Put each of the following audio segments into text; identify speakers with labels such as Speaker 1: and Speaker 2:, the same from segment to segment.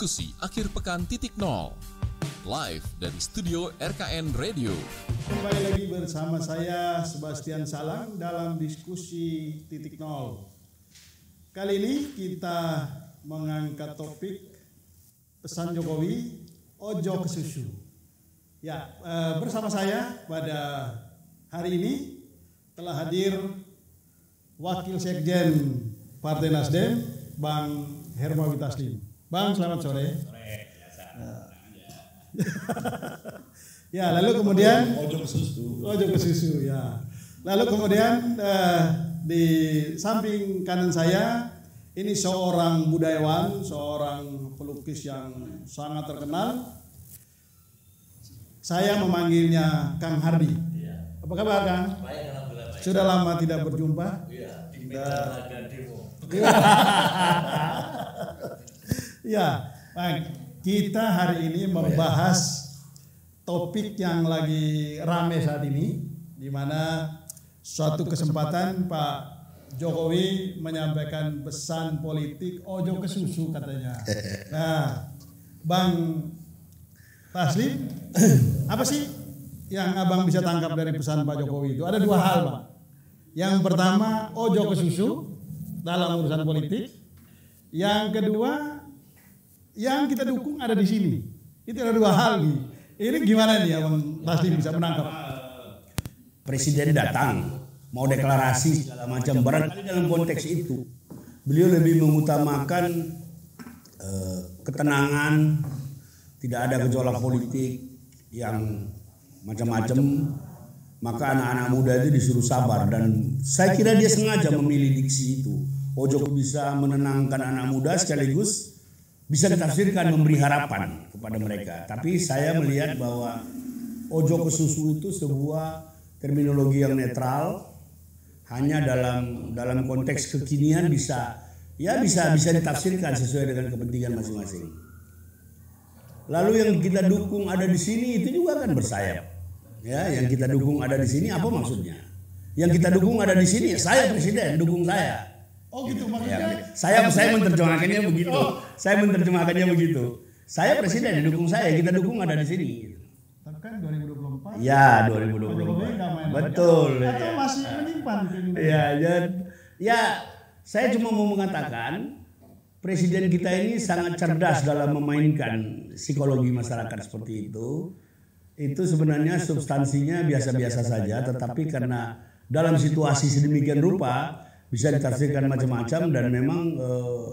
Speaker 1: Diskusi akhir pekan titik nol. Live dari studio RKN Radio.
Speaker 2: Kembali lagi bersama saya Sebastian Salang dalam diskusi titik nol. Kali ini kita mengangkat topik pesan Jokowi ojo ke susu. Ya, eh, bersama saya pada hari ini telah hadir Wakil Sekjen Partai Nasdem, Bang Hermawi Taslim. Bang, selamat sore. ya, lalu kemudian
Speaker 3: Ojo ke susu.
Speaker 2: Ojo ke susu ya. Lalu kemudian eh, di samping kanan saya ini seorang budayawan, seorang pelukis yang sangat terkenal. Saya memanggilnya Kang Hardi. Apa kabar Kang?
Speaker 3: Baik, alhamdulillah baik.
Speaker 2: Sudah lama tidak berjumpa.
Speaker 3: Iya, di Medan ada demo.
Speaker 2: Ya, baik. kita hari ini membahas topik yang lagi rame saat ini, di mana suatu kesempatan Pak Jokowi menyampaikan pesan politik ojo ke susu katanya. Nah, Bang Taslim, apa sih yang abang bisa tangkap dari pesan Pak Jokowi itu? Ada dua hal, Bang. Yang pertama, ojo ke susu dalam urusan politik. Yang kedua, yang kita dukung ada di sini. Itu ada dua hal nih. Ini gimana nih Abang Taslim bisa menangkap?
Speaker 4: presiden datang mau deklarasi segala macam barangkali dalam konteks itu beliau lebih mengutamakan eh, ketenangan tidak ada gejolak politik yang macam-macam maka anak-anak muda itu disuruh sabar dan saya kira dia sengaja memilih diksi itu Ojo bisa menenangkan anak muda sekaligus bisa ditafsirkan memberi harapan kepada mereka tapi saya melihat bahwa ojo ke susu itu sebuah terminologi yang netral hanya dalam dalam konteks kekinian bisa ya bisa bisa ditafsirkan sesuai dengan kepentingan masing-masing. Lalu yang kita dukung ada di sini itu juga kan bersayap. Ya, yang kita dukung ada di sini apa maksudnya? Yang kita dukung ada di sini saya presiden dukung saya.
Speaker 2: Oh gitu
Speaker 4: Ya,
Speaker 2: maksudnya.
Speaker 4: saya saya menerjemahkannya begitu. Saya menerjemahkannya begitu. Saya presiden dukung saya, kita dukung ada di sini.
Speaker 2: Tapi kan 2024.
Speaker 4: Ya,
Speaker 2: Pak Jokowi
Speaker 4: 2024.
Speaker 2: nggak main
Speaker 4: Betul.
Speaker 2: Atau masih menyimpan keinginan.
Speaker 4: Ya, ya saya cuma mau mengatakan presiden kita ini sangat cerdas dalam memainkan psikologi masyarakat seperti itu. Itu sebenarnya substansinya biasa-biasa saja, tetapi karena dalam situasi sedemikian rupa bisa ditafsirkan macam-macam dan memang eh,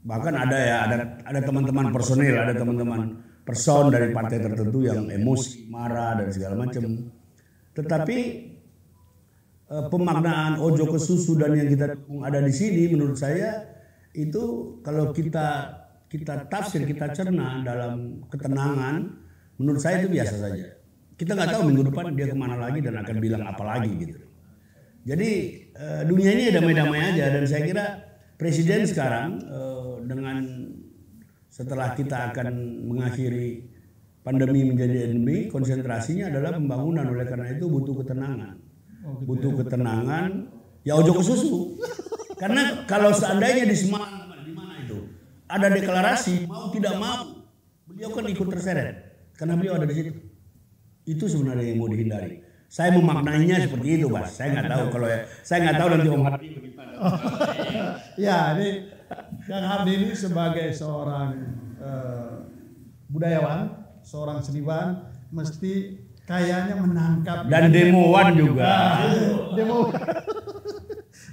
Speaker 4: bahkan ada ya ada ada teman-teman personil, ada teman-teman person dari partai tertentu yang emosi, marah dan segala macam. Tetapi eh, pemaknaan ojo ke susu dan yang kita ada di sini menurut saya itu kalau kita kita tafsir kita cerna dalam ketenangan menurut saya itu biasa saja. kita nggak tahu minggu depan dia ke mana lagi dan akan bilang apa lagi gitu. jadi eh, dunia ini damai-damai aja dan saya kira presiden sekarang eh, dengan setelah kita akan mengakhiri pandemi menjadi endemi konsentrasinya adalah pembangunan. oleh karena itu butuh ketenangan. Butuh ketenangan. Ya ojo ke susu. Karena kalau seandainya di Semarang di mana itu? Ada deklarasi mau tidak mau beliau kan ikut terseret. Karena beliau ada di situ. Itu sebenarnya yang mau dihindari saya memaknainya seperti itu mas. Saya nggak tahu kalau ya saya nggak tahu nanti om Hardi
Speaker 2: Ya, ini Kang Hardi ini sebagai seorang eh, budayawan, seorang seniman, mesti kayaknya menangkap
Speaker 4: dan demoan juga.
Speaker 2: Demo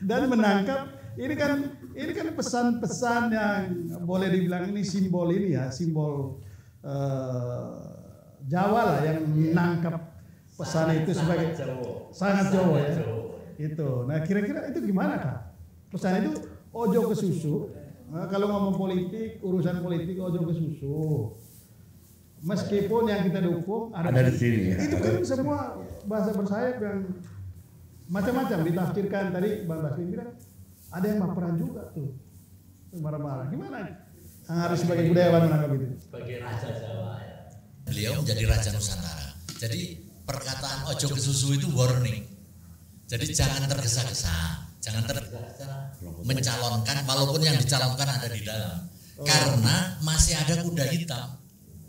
Speaker 2: dan menangkap ini kan ini kan pesan-pesan yang boleh dibilang ini simbol ini ya simbol eh, Jawa lah yang menangkap pesan itu sebagai sangat Jawa. ya. Itu. Nah kira-kira itu gimana kak? Pesan itu ojo ke susu. Nah, kalau ngomong politik urusan politik ojo ke susu. Meskipun yang kita dukung ada,
Speaker 4: Ada di sini, ya.
Speaker 2: itu kan semua bahasa bersayap yang macam-macam ditafsirkan tadi bang Basri bilang ada yang baperan juga tuh. Marah-marah. Gimana? Kang Haris sebagai budayawan menangkap itu
Speaker 3: Sebagai raja Jawa ya.
Speaker 5: beliau menjadi raja Nusantara. Jadi perkataan ojo ke susu itu warning. Jadi jangan tergesa-gesa, jangan tergesa mencalonkan walaupun yang dicalonkan ada di dalam. Karena masih ada kuda hitam.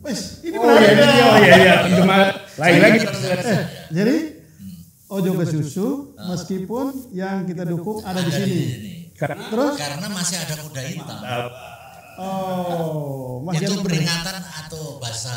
Speaker 2: Wes, ini
Speaker 4: Oh iya, iya, iya, iya. Cuma lain lagi.
Speaker 2: Jadi ojo ke susu meskipun yang kita dukung ada di sini.
Speaker 4: Karena
Speaker 2: Terus
Speaker 5: Karena masih ada kuda hitam.
Speaker 2: oh masih
Speaker 5: itu peringatan atau bahasa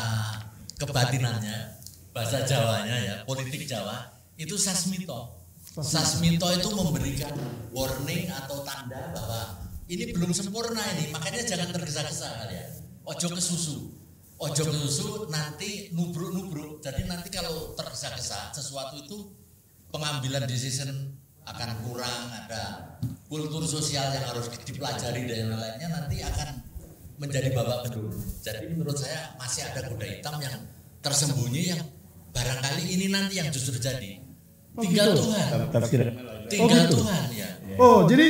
Speaker 5: kebatinannya, bahasa Jawanya ya, politik Jawa itu sasmito. Sasmito itu memberikan warning atau tanda bahwa ini belum sempurna ini, makanya jangan tergesa-gesa kalian. Ojo ke susu. Ojo ke susu nanti nubruk-nubruk. Jadi nanti kalau tergesa-gesa sesuatu itu pengambilan decision akan kurang, ada kultur sosial yang harus dipelajari dan lain-lainnya nanti akan menjadi babak belur. Jadi menurut saya masih ada kuda hitam yang tersembunyi yang barangkali ini nanti yang justru jadi.
Speaker 2: Oh,
Speaker 5: Tinggal
Speaker 2: gitu.
Speaker 5: Tuhan,
Speaker 4: tafsir
Speaker 5: tinggal
Speaker 2: gitu.
Speaker 5: Tuhan ya.
Speaker 2: Oh, jadi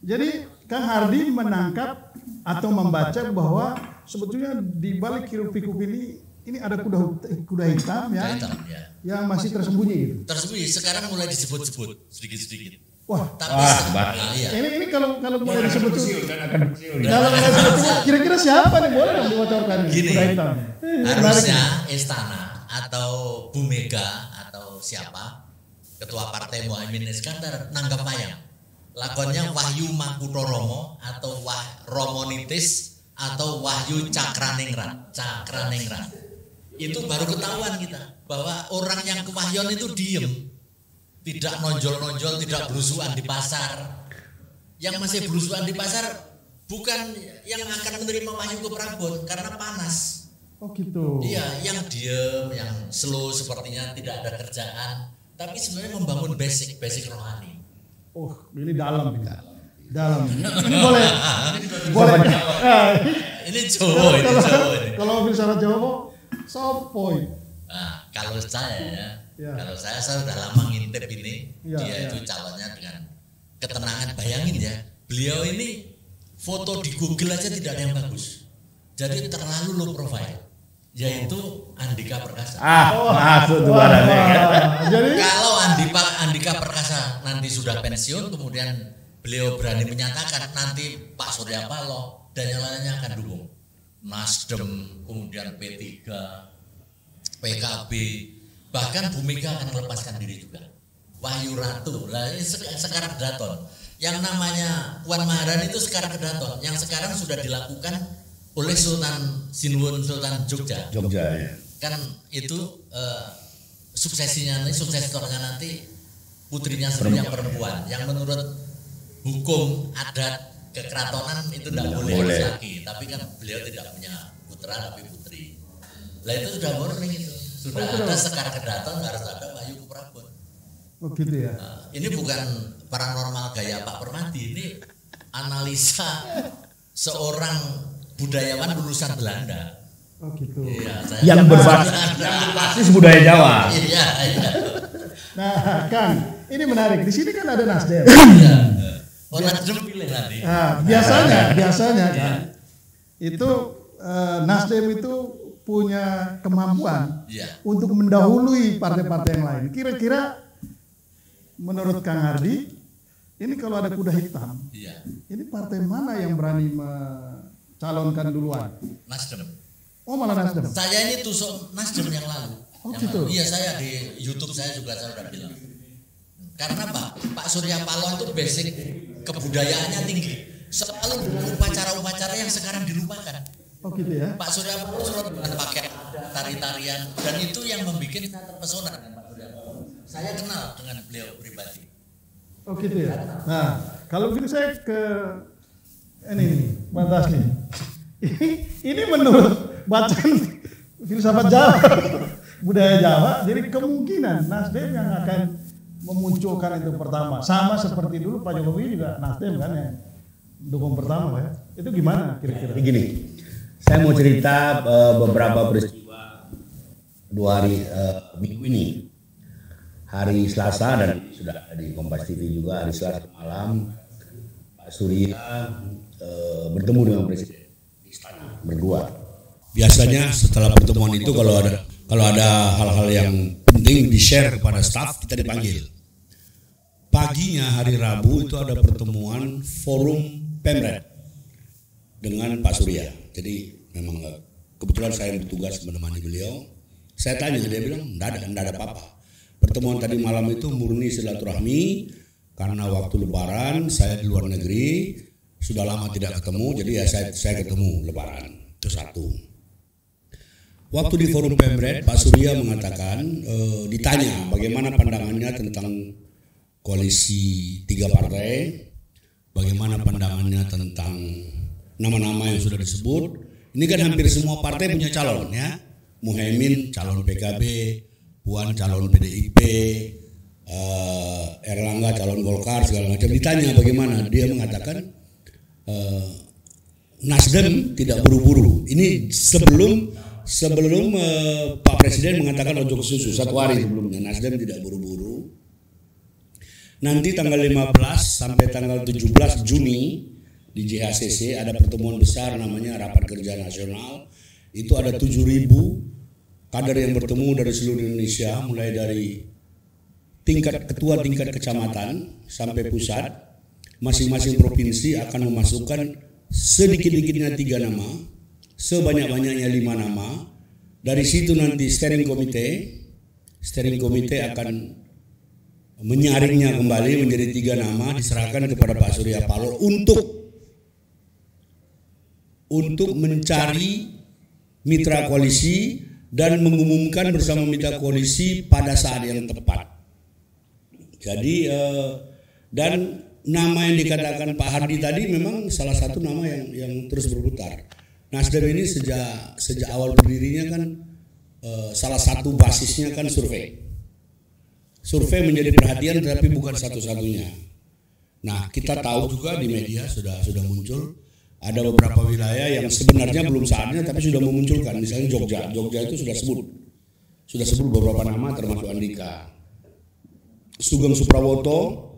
Speaker 2: jadi Kang Hardi menangkap atau membaca bahwa sebetulnya di balik hiruk-pikuk ini ini ada kuda kuda hitam
Speaker 5: Kuda
Speaker 2: ya
Speaker 5: hitam ya.
Speaker 2: yang masih tersembunyi gitu.
Speaker 5: Tersembunyi sekarang mulai disebut-sebut sedikit-sedikit.
Speaker 2: Wah,
Speaker 5: Tapi
Speaker 4: Wah,
Speaker 5: nah, iya.
Speaker 2: ini ini kalau kalau boleh disebut
Speaker 4: dan akan
Speaker 2: kalau disebut kira-kira siapa nih boleh dong dibocorkan
Speaker 5: Gini,
Speaker 2: kuda hitam. Eh,
Speaker 5: harusnya istana atau Bu Mega atau siapa? Ketua partai Muhaimin Iskandar nanggap mayang. Lakonnya Wahyu Makutoromo atau Wah Romonitis atau Wahyu Cakraningrat. Cakraningrat. Itu baru ketahuan kita bahwa orang yang kewahyon itu diem. Tidak nonjol-nonjol tidak berusuhan di pasar. Yang masih berusuhan di pasar bukan yang akan menerima wahyu ke Prabon karena panas
Speaker 2: Oh gitu.
Speaker 5: Iya, yang diem, yang slow sepertinya tidak ada kerjaan, tapi sebenarnya membangun basic, basic rohani.
Speaker 2: Oh, ini dalam ini. Dalam. Ini boleh boleh.
Speaker 5: Ini Jawa, ini ini.
Speaker 2: kalau bicara Jawa sopoy.
Speaker 5: Nah, kalau saya ya,
Speaker 2: Ya.
Speaker 5: kalau saya saya sudah lama ngintip ini,
Speaker 2: Ya,
Speaker 5: dia
Speaker 2: ya.
Speaker 5: itu calonnya dengan ketenangan. Bayangin ya, beliau ini foto di Google aja tidak ada yang bagus. Jadi terlalu low profile, yaitu Andika Perkasa.
Speaker 4: Ah, masuk tuh barangnya kan.
Speaker 2: Jadi
Speaker 5: Kalau Andika, Andika Perkasa nanti sudah pensiun, kemudian beliau berani menyatakan nanti Pak Surya Paloh dan yang lainnya akan dukung. Nasdem, kemudian P3, PKB, bahkan Bu Mega akan melepaskan diri juga. Wahyu Ratu, lah ini sek- Sekar Kedaton. Yang namanya Puan Maharani itu Sekar Kedaton, yang sekarang sudah dilakukan oleh Sultan Sinuwun Sultan Jogja.
Speaker 4: Jogja ya.
Speaker 5: kan itu eh, suksesinya nanti suksesornya nanti putrinya sendiri yang perempuan. yang menurut hukum adat kekeratonan itu tidak boleh,
Speaker 4: boleh.
Speaker 5: laki tapi kan beliau tidak punya putra tapi putri. Lah itu sudah warning itu sudah ada sekar kedaton harus ada Wahyu Prabon.
Speaker 2: Oh gitu ya.
Speaker 5: Nah, ini bukan paranormal gaya Pak Permadi ini analisa seorang budayawan lulusan Belanda
Speaker 2: Oh gitu.
Speaker 5: Iya, saya
Speaker 4: Yang berbasis budaya Jawa.
Speaker 5: Iya, iya.
Speaker 2: Nah, Kang, ini menarik. Di sini kan ada Nasdem.
Speaker 5: Iya. Oh, Nasdem pilih nanti.
Speaker 2: Nah, biasanya, biasanya kan itu eh, Nasdem itu punya kemampuan
Speaker 5: Iya.
Speaker 2: untuk mendahului partai-partai yang lain. Kira-kira menurut Kang Hardi, ini kalau ada kuda hitam,
Speaker 5: Iya.
Speaker 2: ini partai mana yang berani mencalonkan duluan?
Speaker 5: Nasdem.
Speaker 2: Oh malah Nasdem.
Speaker 5: Saya ini tusuk Nasdem yang lalu.
Speaker 2: Oh,
Speaker 5: Yang
Speaker 2: gitu?
Speaker 5: lalu. Iya, saya di YouTube saya juga saya sudah bilang. Karena Pak, Pak Surya Paloh itu basic kebudayaannya tinggi. Selalu upacara-upacara yang sekarang dilupakan.
Speaker 2: Oh gitu ya.
Speaker 5: Pak Surya Paloh selalu dengan pakai tari-tarian dan itu yang membuat saya terpesona dengan Pak Surya Paloh. Saya kenal dengan beliau pribadi.
Speaker 2: Oh gitu ya. Nah, kalau gitu saya ke ini batas nih. Ini, ini menurut bacaan filsafat Jawa, budaya Jawa, jadi kemungkinan Nasdem yang akan memunculkan itu pertama. Sama seperti dulu Pak Jokowi juga Nasdem kan yang dukung pertama ya. Itu gimana kira-kira?
Speaker 4: Gini, saya mau cerita eh, beberapa peristiwa dua hari eh, minggu ini. Hari Selasa dan sudah di Kompas TV juga hari Selasa malam Pak Surya eh, bertemu dengan Presiden di istana berdua. Biasanya setelah pertemuan itu kalau ada kalau ada hal-hal yang penting di share kepada staf kita dipanggil. Paginya hari Rabu itu ada pertemuan forum Pemret dengan Pak Surya. Jadi memang eh, kebetulan saya bertugas menemani beliau. Saya tanya dia bilang enggak ada enggak ada apa-apa. Pertemuan tadi malam itu murni silaturahmi karena waktu lebaran saya di luar negeri sudah lama tidak ketemu jadi ya saya saya ketemu lebaran. Itu satu. Waktu di forum Pemret Pak Surya mengatakan eh, ditanya bagaimana pandangannya tentang koalisi tiga partai, bagaimana pandangannya tentang nama-nama yang sudah disebut. Ini kan hampir semua partai punya calon ya. Muhaimin calon PKB, Puan calon PDIP, eh, Erlangga calon Golkar segala macam. Ditanya bagaimana, dia mengatakan eh, Nasdem tidak buru-buru. Ini sebelum sebelum eh, Pak Presiden mengatakan ojo ke susu satu hari sebelumnya Nasdem tidak buru-buru. Nanti tanggal 15 sampai tanggal 17 Juni di JHCC ada pertemuan besar namanya Rapat Kerja Nasional. Itu ada 7.000 kader yang bertemu dari seluruh Indonesia mulai dari tingkat ketua tingkat kecamatan sampai pusat. Masing-masing provinsi akan memasukkan sedikit-dikitnya tiga nama, sebanyak-banyaknya lima nama. Dari situ nanti steering komite, steering komite akan menyaringnya kembali menjadi tiga nama diserahkan kepada Pak Surya Paloh untuk untuk mencari mitra koalisi dan mengumumkan bersama mitra koalisi pada saat yang tepat. Jadi eh, dan nama yang dikatakan Pak Hardi tadi memang salah satu nama yang yang terus berputar. Nasdem ini sejak sejak awal berdirinya kan eh, salah satu basisnya kan survei. Survei menjadi perhatian tapi bukan satu-satunya. Nah, kita tahu juga di media sudah sudah muncul ada beberapa wilayah yang sebenarnya belum saatnya tapi sudah memunculkan misalnya Jogja Jogja itu sudah sebut sudah sebut beberapa nama termasuk Andika Sugeng Suprawoto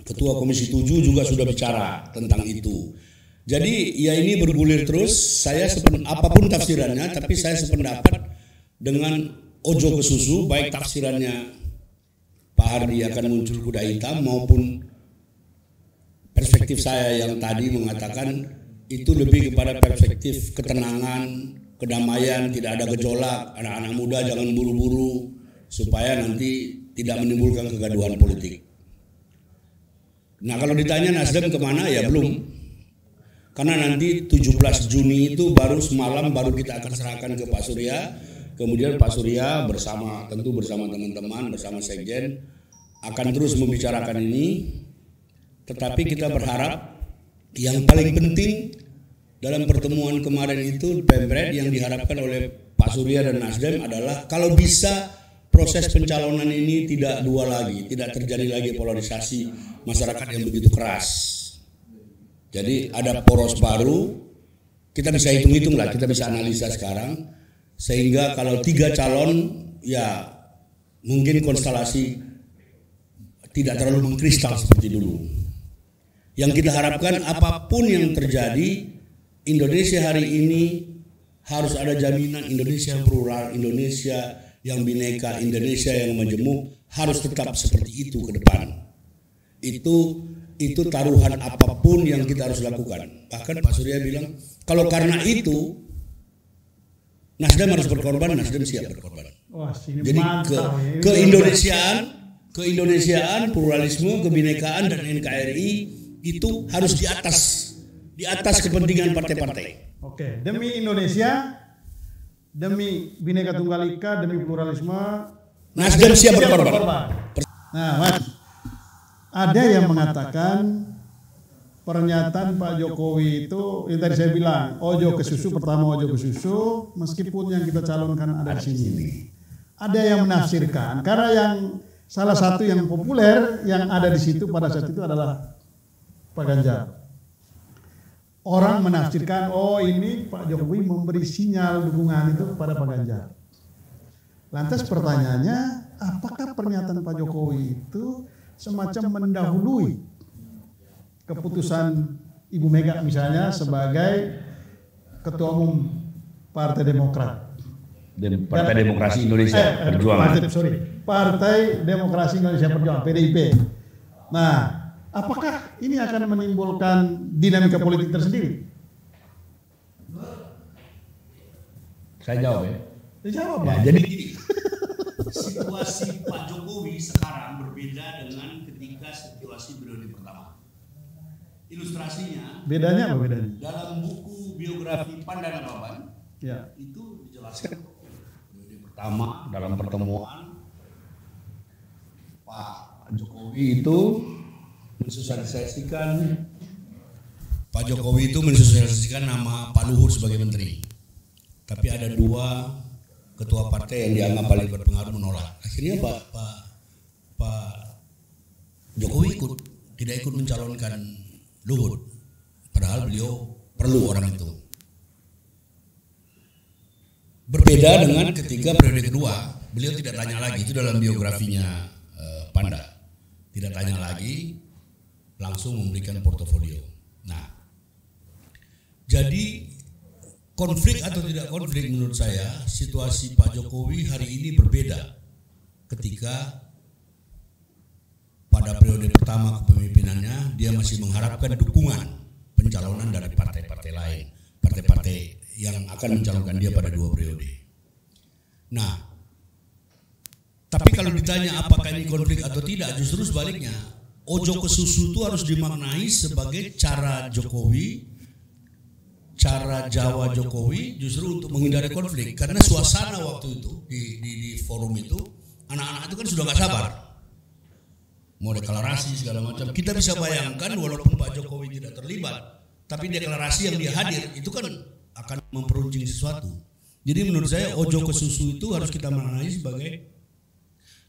Speaker 4: Ketua Komisi 7 juga sudah bicara tentang itu. Jadi ya ini bergulir terus. Saya sepen, apa pun tafsirannya tapi saya sependapat dengan Ojo ke susu baik tafsirannya Pak Hardi akan muncul kuda hitam maupun perspektif saya yang tadi mengatakan itu lebih kepada perspektif ketenangan, kedamaian, tidak ada gejolak, anak-anak muda jangan buru-buru supaya nanti tidak menimbulkan kegaduhan politik. Nah kalau ditanya Nasdem ke mana ya belum. Karena nanti 17 Juni itu baru semalam baru kita akan serahkan ke Pak Surya. Kemudian Pak Surya bersama tentu bersama teman-teman bersama Sekjen akan terus membicarakan ini tetapi kita berharap yang paling penting dalam pertemuan kemarin itu Pemret yang diharapkan oleh Pak Surya dan Nasdem adalah kalau bisa proses pencalonan ini tidak dua lagi, tidak terjadi lagi polarisasi masyarakat yang begitu keras. Jadi ada poros baru, kita bisa hitung-hitung lah, kita bisa analisa sekarang, sehingga kalau tiga calon ya mungkin konstelasi tidak terlalu mengkristal seperti dulu. Yang kita harapkan apa pun yang terjadi, Indonesia hari ini harus ada jaminan Indonesia plural, Indonesia yang bineka, Indonesia yang majemuk harus tetap seperti itu ke depan. Itu itu taruhan apa pun yang kita harus lakukan. Bahkan Pak Surya bilang, kalau karena itu Nasdem harus berkorban, Nasdem siap berkorban.
Speaker 2: Wah,
Speaker 4: Jadi ke,
Speaker 2: ya.
Speaker 4: keindonesiaan, keindonesiaan, pluralisme, kebinekaan dan NKRI itu harus di atas di atas kepentingan partai-partai.
Speaker 2: Oke, demi Indonesia, demi Bhinneka Tunggal Ika, demi pluralisme,
Speaker 4: Nasdem siap berkorban.
Speaker 2: Nah, Mas, ada yang mengatakan pernyataan Pak Jokowi itu yang tadi saya bilang ojo ke susu pertama ojo ke susu meskipun yang kita calonkan ada di sini. Ada yang menafsirkan karena yang salah satu yang populer yang ada di situ pada saat itu adalah Pak Ganjar. Orang menafsirkan, oh ini Pak Jokowi memberi sinyal dukungan itu kepada Pak Ganjar. Lantas pertanyaannya, apakah pernyataan Pak Jokowi itu semacam mendahului keputusan Ibu Mega misalnya sebagai Ketua Umum Partai Demokrat.
Speaker 4: Dem Partai Demokrasi Indonesia
Speaker 2: Eh, eh,
Speaker 4: Perjuangan.
Speaker 2: Partai, sorry, Partai Demokrasi Indonesia Perjuangan (PDIP). Nah, Apakah ini akan menimbulkan dinamika politik tersendiri?
Speaker 4: Saya jawab ya.
Speaker 2: Saya jawab.
Speaker 4: Ya, jadi situasi Pak Jokowi sekarang berbeda dengan ketika situasi periode pertama. Ilustrasinya
Speaker 2: bedanya apa bedanya?
Speaker 4: Dalam buku biografi Pandan Baban
Speaker 2: ya.
Speaker 4: itu dijelaskan periode pertama dalam pertemuan Pak Jokowi itu mensosialisasikan Pak Jokowi itu mensosialisasikan nama Pak Luhut sebagai menteri. Tapi ada dua ketua partai yang dianggap paling berpengaruh menolak. Akhirnya Pak Pak Pak Jokowi ikut tidak ikut mencalonkan Luhut. Padahal beliau perlu orang itu. Berbeda dengan ketika periode kedua, beliau tidak tanya lagi itu dalam biografinya eh, Panda. Tidak tanya lagi, langsung memberikan portofolio. Nah, jadi konflik atau tidak konflik menurut saya situasi Pak Jokowi hari ini berbeda ketika pada periode pertama kepemimpinannya dia masih mengharapkan dukungan pencalonan dari partai-partai lain, partai-partai yang akan mencalonkan dia pada dua periode. Nah, tapi kalau ditanya apakah ini konflik atau tidak, justru sebaliknya, ojo ke susu itu harus dimaknai sebagai cara Jokowi, cara Jawa Jokowi justru untuk menghindari konflik, karena suasana waktu itu di, di, di forum itu anak-anak itu kan sudah nggak sabar mau deklarasi segala macam. Kita bisa bayangkan walaupun Pak Jokowi tidak terlibat, tapi deklarasi yang dia hadir itu kan akan memperuncing sesuatu. Jadi menurut saya ojo ke susu itu harus kita maknai sebagai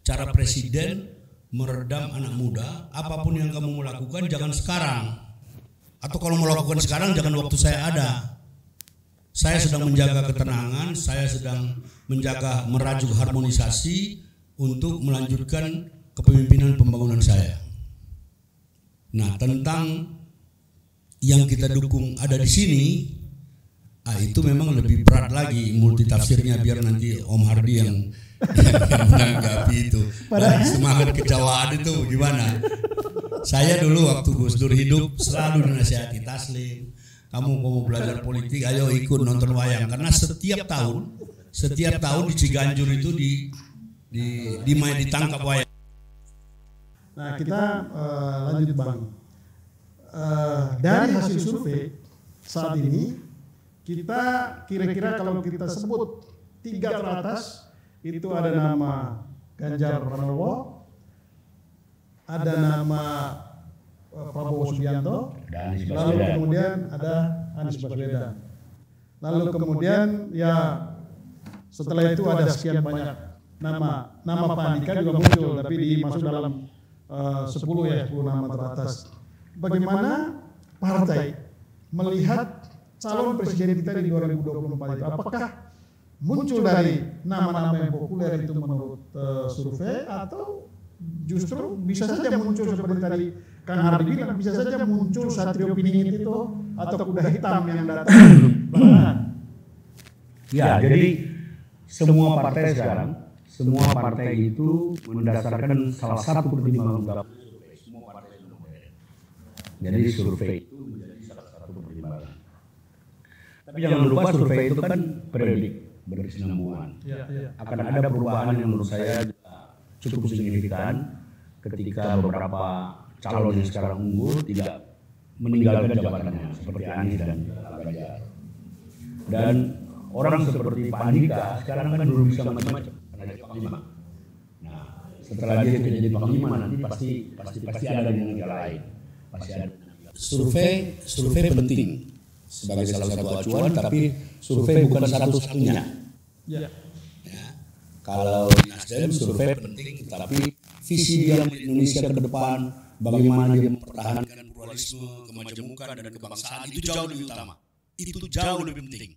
Speaker 4: cara presiden meredam anak muda. Apa pun yang kamu mau lakukan jangan sekarang. Atau kalau mau lakukan sekarang jangan waktu saya ada. Saya sedang menjaga ketenangan, saya sedang menjaga merajuk harmonisasi untuk melanjutkan kepemimpinan pembangunan saya. Nah, tentang yang kita dukung ada di sini, ah itu memang lebih berat lagi multi tafsirnya biar nanti Om Hardi yang menanggapi itu. Dari semangat kejawaan itu gimana? Saya dulu waktu Gus Dur hidup selalu dinasihati Taslim, kamu mau belajar politik, ayo ikut nonton wayang karena setiap tahun, setiap tahun di Ciganjur itu di di di main ditangkap wayang.
Speaker 2: Nah kita eh, lanjut bang. Eh, dari hasil survei saat ini kita kira-kira kalau kita sebut tiga teratas itu ada nama Ganjar Pranowo, ada nama eh, Prabowo Subianto,
Speaker 4: Dan Anies
Speaker 2: lalu
Speaker 4: Baswedan.
Speaker 2: kemudian ada Anies Baswedan. Lalu kemudian ya setelah itu ada sekian banyak nama nama Pak Andika juga muncul tapi dimasuk dalam eh, 10 ya 10 nama teratas. Bagaimana partai melihat calon presiden kita di 2024 itu apakah muncul dari nama-nama yang populer itu menurut eh, survei atau justru bisa saja muncul seperti tadi Kang Hardi bilang bisa saja muncul Satrio Piningit itu atau kuda hitam yang datang.
Speaker 4: Ya, jadi semua partai sekarang, semua partai itu mendasarkan salah satu pertimbangan utama. Semua partai modern. Jadi survei itu menjadi salah satu pertimbangan. Tapi jangan lupa survei itu kan periodik, berkesinambungan.
Speaker 2: Ya, ya.
Speaker 4: Akan ada perubahan yang menurut saya cukup signifikan ketika beberapa calon yang sekarang unggul tidak meninggalkan jabatannya seperti Anies dan Ganjar. Dan orang seperti Pak Andika sekarang kan belum bisa macam-macam karena jadi panglima. Nah, setelah dia jadi panglima nanti pasti pasti pasti ada dinamika lain. Pasti ada. Survei survei penting sebagai salah satu acuan tapi survei bukan satu-satunya.
Speaker 2: Ya.
Speaker 4: Ya. Kalau Nasdem survei penting, tapi visi dia Indonesia ke depan, bagaimana dia mempertahankan pluralisme, kemajemukan dan kebangsaan itu jauh lebih utama. Itu jauh lebih penting.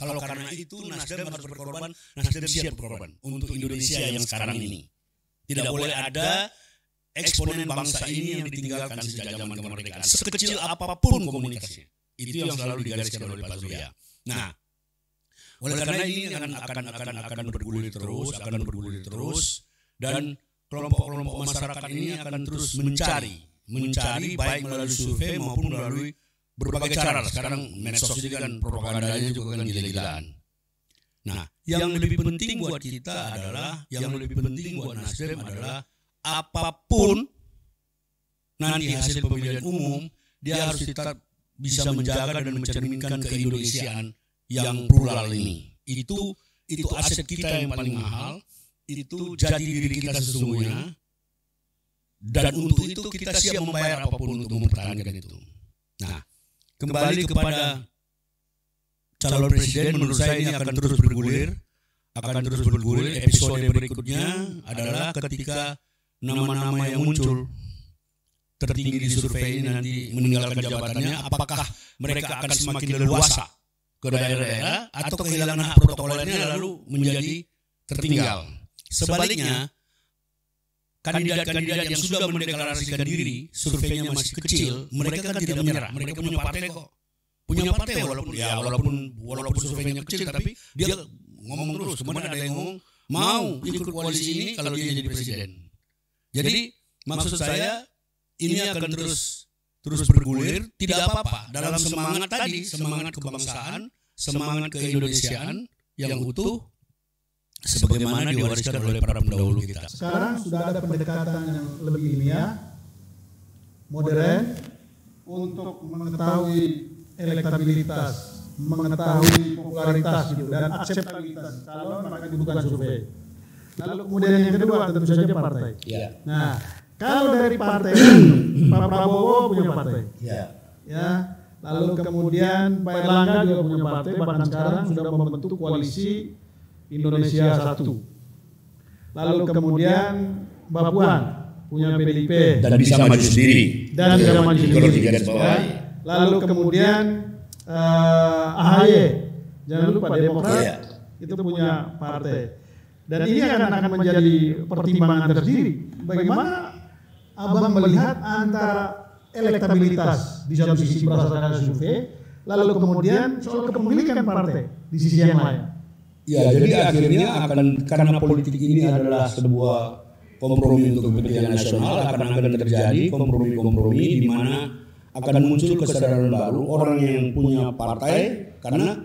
Speaker 4: Kalau karena itu Nasdem harus berkorban, Nasdem siap berkorban untuk Indonesia yang sekarang ini. Tidak boleh ada eksponen bangsa ini yang ditinggalkan sejak zaman kemerdekaan. Sekecil apa pun komunikasinya. Itu yang selalu digariskan oleh Pak Surya. Nah, oleh karena ini akan akan akan akan bergulir terus, akan bergulir terus dan kelompok-kelompok masyarakat ini akan terus mencari, mencari baik melalui survei maupun melalui berbagai cara. Sekarang medsos ini kan propagandanya juga kan gila-gilaan. Nah, yang lebih penting buat kita adalah yang lebih penting buat Nasdem adalah apa pun nanti hasil pemilihan umum dia harus tetap bisa menjaga dan mencerminkan keindonesiaan yang plural ini. Itu itu aset kita yang paling mahal, itu jati diri kita sesungguhnya. Dan untuk itu kita siap membayar apa pun untuk mempertahankan itu. Nah, kembali kepada calon presiden menurut saya ini akan terus bergulir, akan terus bergulir. Episode berikutnya adalah ketika nama-nama yang muncul tertinggi di survei ini nanti meninggalkan jabatannya, apakah mereka akan semakin leluasa ke daerah-daerah atau kehilangan hak protokolernya lalu menjadi tertinggal. Sebaliknya, kandidat-kandidat yang sudah mendeklarasikan diri, surveinya masih kecil, mereka kan tidak menyerah. Mereka punya partai kok. Punya partai walaupun ya walaupun walaupun surveinya kecil tapi dia ngomong terus. Kemudian ada yang ngomong mau ikut koalisi ini kalau dia jadi presiden. Jadi maksud saya ini akan terus terus bergulir tidak apa-apa dalam semangat tadi semangat kebangsaan semangat keindonesiaan yang utuh sebagaimana diwariskan oleh para pendahulu kita
Speaker 2: Sekarang sudah ada pendekatan yang lebih ilmiah, modern, untuk mengetahui elektabilitas, mengetahui popularitas gitu, dan akseptabilitas calon maka dibutuhkan survei. Lalu kemudian yang kedua tentu saja partai.
Speaker 5: Ya.
Speaker 2: Nah, kalau dari partai Pak Prabowo punya partai,
Speaker 5: Ya.
Speaker 2: ya. Lalu kemudian Pak Erlangga juga punya partai, bahkan sekarang sudah membentuk koalisi Indonesia Satu. Lalu kemudian Mbak Puan punya PDIP
Speaker 4: dan bisa maju sendiri
Speaker 2: dan bisa maju sendiri. Ya. Lalu kemudian eh, AHY, jangan lupa Demokrat
Speaker 5: Iya.
Speaker 2: itu punya partai. Dan ini akan akan menjadi pertimbangan tersendiri. Bagaimana abang melihat antara elektabilitas di satu sisi berdasarkan survei, lalu kemudian soal kepemilikan partai di sisi yang lain.
Speaker 4: Ya, jadi akhirnya akan karena politik ini adalah sebuah kompromi untuk kepentingan nasional akan akan terjadi kompromi-kompromi di mana akan muncul kesadaran baru orang yang punya partai karena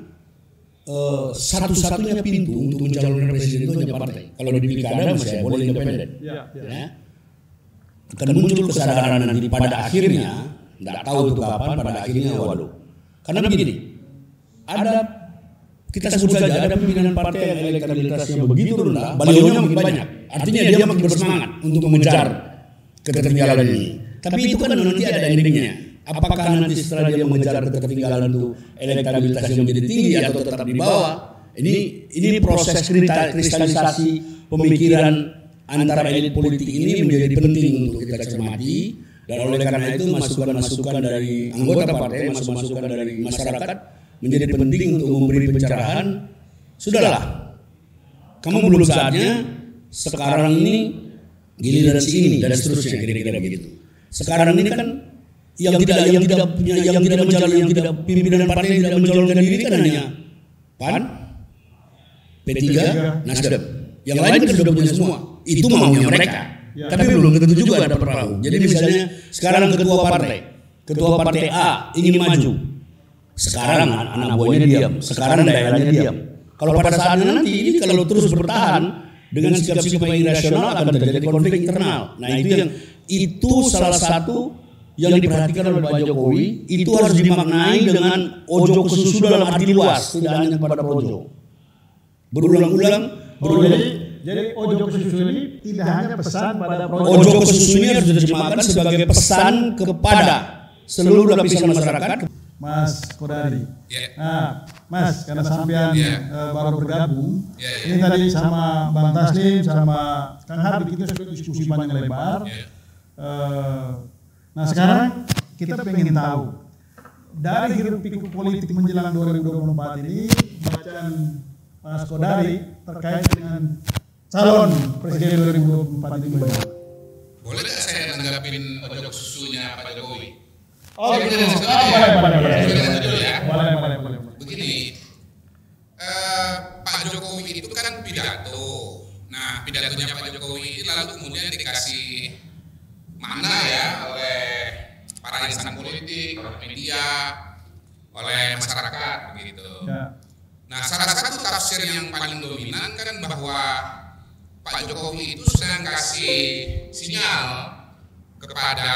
Speaker 4: eh, satu-satunya pintu untuk mencalonkan presiden itu hanya partai. Kalau di pilkada masih boleh independen.
Speaker 2: Ya,
Speaker 4: Ya. Akan muncul kesadaran nanti pada akhirnya, tidak tahu itu kapan, pada akhirnya waduh. Karena begini, ada kita sebut saja ada pimpinan partai yang elektabilitasnya begitu rendah, balionya makin banyak. Artinya dia makin bersemangat untuk mengejar ketertinggalan ini. Tapi itu kan nanti ada endingnya. Apakah nanti setelah dia mengejar ketertinggalan itu elektabilitasnya menjadi tinggi atau tetap di bawah? Ini ini proses kristalisasi pemikiran antara elit politik ini menjadi penting untuk kita cermati dan oleh karena itu masukan-masukan dari anggota partai, masukan-masukan dari masyarakat menjadi penting untuk memberi pencerahan. Sudahlah, kamu belum saatnya. Sekarang ini giliran si ini dan seterusnya kira-kira begitu. Sekarang ini kan yang tidak yang tidak punya yang tidak mencalon yang tidak pimpinan partai yang tidak mencalonkan diri kan hanya PAN, P3, Nasdem. Yang lain kan sudah punya semua. Itu maunya mereka. Tapi belum tentu juga ada perahu. Jadi misalnya sekarang ketua partai, ketua partai A ingin maju, sekarang an- anak buahnya diam, sekarang daerahnya diam. Kalau pada saatnya nanti ini kalau terus bertahan dengan sikap-sikap yang irasional akan terjadi konflik internal. Nah itu yang itu salah satu yang diperhatikan oleh Pak Jokowi. Itu harus dimaknai dengan ojo ke susu dalam arti luas, tidak hanya kepada projo. Berulang-ulang, berulang
Speaker 2: jadi, jadi ojo ke susu ini tidak hanya pesan pada proyek
Speaker 4: Ojo ke susu ini harus diterjemahkan sebagai pesan kepada seluruh lapisan masyarakat
Speaker 2: Mas Kodari.
Speaker 6: Ya.
Speaker 2: Nah, Mas, karena sampean
Speaker 6: Ya.
Speaker 2: eh, baru bergabung,
Speaker 6: Ya, ya.
Speaker 2: ini tadi sama Bang Taslim, sama Kang Hardi kita sudah diskusi panjang lebar.
Speaker 6: Ya.
Speaker 2: Eh, nah sekarang kita pengen tahu dari hiruk pikuk politik menjelang 2024 ini bacaan Mas Kodari terkait dengan calon presiden 2024 ini bagaimana?
Speaker 6: Boleh nggak saya nanggapin ojok susunya Pak Jokowi?
Speaker 2: Oh,
Speaker 6: Saya
Speaker 2: gitu.
Speaker 6: sekali.
Speaker 2: boleh, boleh,
Speaker 6: ya.
Speaker 2: Boleh, boleh, boleh. boleh.
Speaker 6: Begini, eh, Pak Jokowi itu kan pidato. Nah, pidatonya Pak Jokowi ini lalu kemudian dikasih mana ya oleh para insan politik, oleh media, oleh masyarakat begitu.
Speaker 2: Ya.
Speaker 6: Nah, salah satu tafsir yang paling dominan kan bahwa Pak Jokowi itu sedang kasih sinyal kepada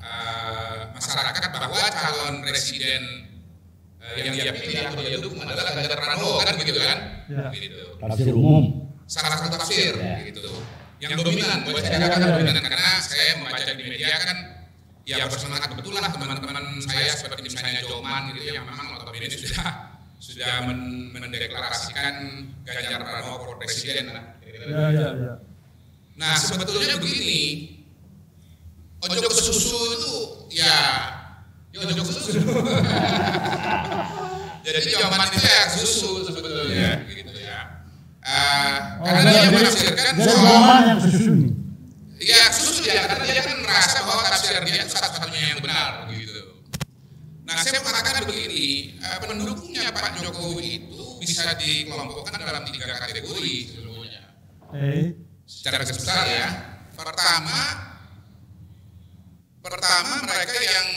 Speaker 6: eh, masyarakat bahwa calon presiden eh, yang dia pilih atau dia dukung adalah Ganjar Pranowo kan begitu kan?
Speaker 2: Ya.
Speaker 6: Gitu.
Speaker 4: Tafsir umum.
Speaker 6: Salah satu tafsir
Speaker 4: Ya.
Speaker 6: gitu. Yang dominan, buat saya katakan dominan karena saya membaca di media kan ya bersemangat betul lah teman-teman saya seperti misalnya Joman gitu yang memang notabene sudah sudah men- mendeklarasikan Ganjar Pranowo presiden lah.
Speaker 2: Ya, ya, ya.
Speaker 6: Nah sebetulnya begini, ojo ke susu itu ya, ya ojo ke susu. Jadi jawaban itu ya susu sebetulnya, gitu ya. Eh,
Speaker 2: Oh,
Speaker 6: karena dia menafsirkan soal
Speaker 2: susu.
Speaker 6: Ya susu dia karena dia kan merasa bahwa tafsir dia itu satu-satunya yang benar gitu. Nah saya mau katakan begini, eh, pendukungnya Pak Jokowi itu bisa dikelompokkan dalam tiga kategori sesungguhnya.
Speaker 2: Eh,
Speaker 6: Secara garis besar ya. Pertama, pertama mereka yang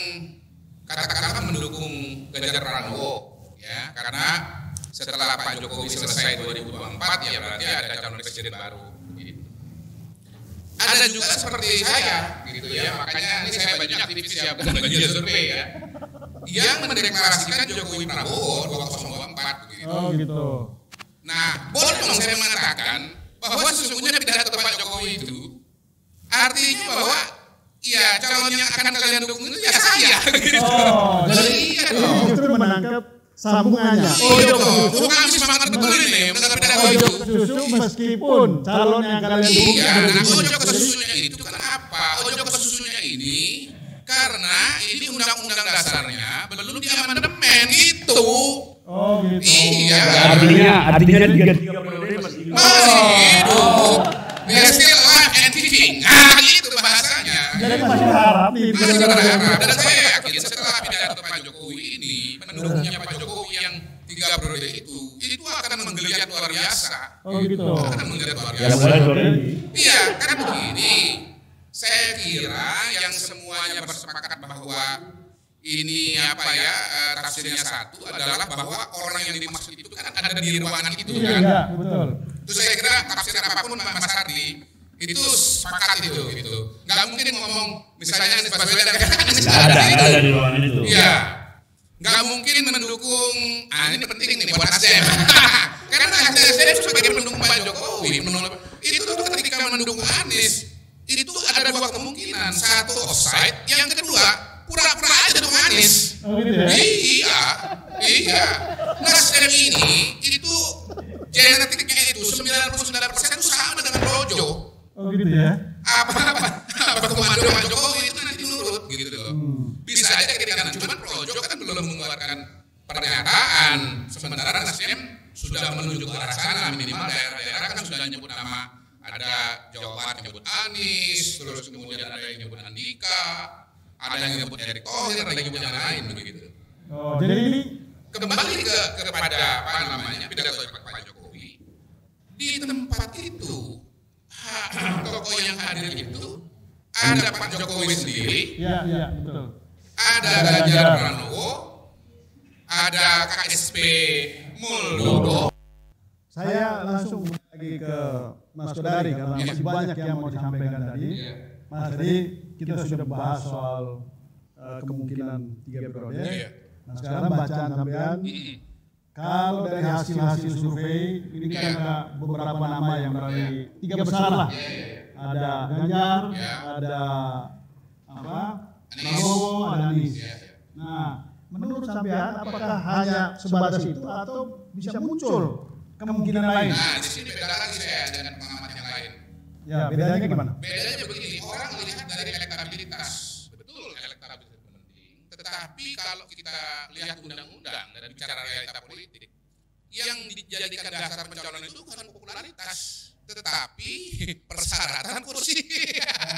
Speaker 6: katakanlah mendukung Ganjar Pranowo ya karena setelah Pak Jokowi selesai 2024 ya berarti ada calon presiden baru. gitu. Ada juga seperti saya gitu ya makanya ini saya banyak aktivis ya bukan bagian survei ya yang mendeklarasikan Jokowi Prabowo 2024 begitu.
Speaker 2: oh gitu.
Speaker 6: Nah, boleh dong saya mengatakan bahwa sesungguhnya pidato Pak Jokowi itu artinya bahwa ya calon yang akan kalian dukung itu ya saya gitu.
Speaker 2: Oh, jadi
Speaker 6: iya dong.
Speaker 2: justru menangkap sambungannya.
Speaker 6: Oh iya dong. Oh, kami semangat betul ini mendengar pidato itu.
Speaker 2: Susu meskipun calon yang kalian dukung
Speaker 6: Iya,
Speaker 2: ada
Speaker 6: nah ojo ke susunya itu kenapa? Ojo ke susunya ini karena ini undang-undang dasarnya belum diamandemen itu.
Speaker 2: Oh gitu.
Speaker 6: Iya.
Speaker 4: Artinya artinya tiga tiga periode masih
Speaker 6: Masih hidup. They're still alive and kicking. Ah, itu bahasanya.
Speaker 2: Jadi masih berharap nih.
Speaker 6: Masih berharap. Dan saya yakin setelah pidato Pak Jokowi ini, pendukungnya Pak Jokowi yang tiga periode itu, itu akan menggeliat luar biasa.
Speaker 2: Oh gitu.
Speaker 6: Akan menggeliat luar
Speaker 4: Ya
Speaker 6: biasa.
Speaker 4: mulai sore ini.
Speaker 6: Iya, kan begini. Saya kira yang semuanya bersepakat bahwa ini apa ya eh, tafsirnya satu adalah bahwa orang yang dimaksud itu kan ada di ruangan itu
Speaker 2: Iya,
Speaker 6: kan.
Speaker 2: iya, betul.
Speaker 6: Itu saya kira tafsir apa pun Mas Hardi itu sepakat itu gitu. Nggak mungkin ngomong misalnya Anies Baswedan kan Anies
Speaker 4: ada, ada di ruangan itu.
Speaker 6: Iya. Nggak mungkin mendukung ah ini penting nih buat Nasdem. Karena Nasdem itu sebagai pendukung Pak Jokowi, menolak itu tuh ketika mendukung Anies itu ada dua kemungkinan. Satu offside, yang kedua pura-pura aja dukung Anies.
Speaker 2: Oh gitu ya.
Speaker 6: Iya, iya. Nasdem ini itu genetiknya itu 99% itu sama dengan Projo.
Speaker 2: Oh gitu ya.
Speaker 6: Apa apa apa komando Pak Jokowi itu nanti nurut gitu loh.
Speaker 2: Hmm.
Speaker 6: Bisa aja kiri kanan, cuman Projo kan belum mengeluarkan pernyataan. Sementara Nasdem sudah menuju ke arah sana minimal daerah-daerah kan sudah nyebut nama ada Jawa Barat yang nyebut Anies, terus kemudian ada yang nyebut Andika, ada yang nyebut Erick Thohir, ada yang nyebut yang lain begitu.
Speaker 2: Oh jadi ini
Speaker 6: kembali ke kepada apa namanya pidato Pak Pak Jokowi. Di tempat itu tokoh yang hadir itu ada Pak Jokowi sendiri,
Speaker 2: ya ya betul.
Speaker 6: ada Ganjar Pranowo, ada KSP Muldoko.
Speaker 2: Saya langsung lagi ke Mas Kodari karena masih banyak yang mau disampaikan tadi. Mas tadi kita sudah bahas soal eh, kemungkinan tiga periode.
Speaker 6: Iya.
Speaker 2: Nah sekarang bacaan sampean kalau dari hasil-hasil survei ini kan ada beberapa nama yang berada tiga besar lah. Ada Ganjar, ada apa? Prabowo, ada Anies. Nah, menurut sampean apakah hanya sebatas itu atau bisa muncul kemungkinan lain?
Speaker 6: Nah di sini beda lagi saya dengan pengamat yang lain.
Speaker 2: Ya, bedanya gimana?
Speaker 6: Bedanya begini, orang melihat dari elektabilitas. Betul, elektabilitas penting. Tetapi kalau kita lihat undang-undang dan bicara realita politik, yang dijadikan dasar pencalonan itu bukan popularitas, tetapi persyaratan kursi.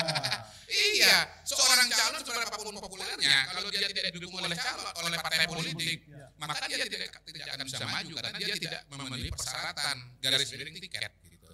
Speaker 6: iya, seorang calon seberapapun populernya, kalau dia tidak didukung oleh calon oleh partai politik, maka dia tidak, tidak akan bisa maju karena dia tidak memenuhi persyaratan garis miring tiket. Gitu.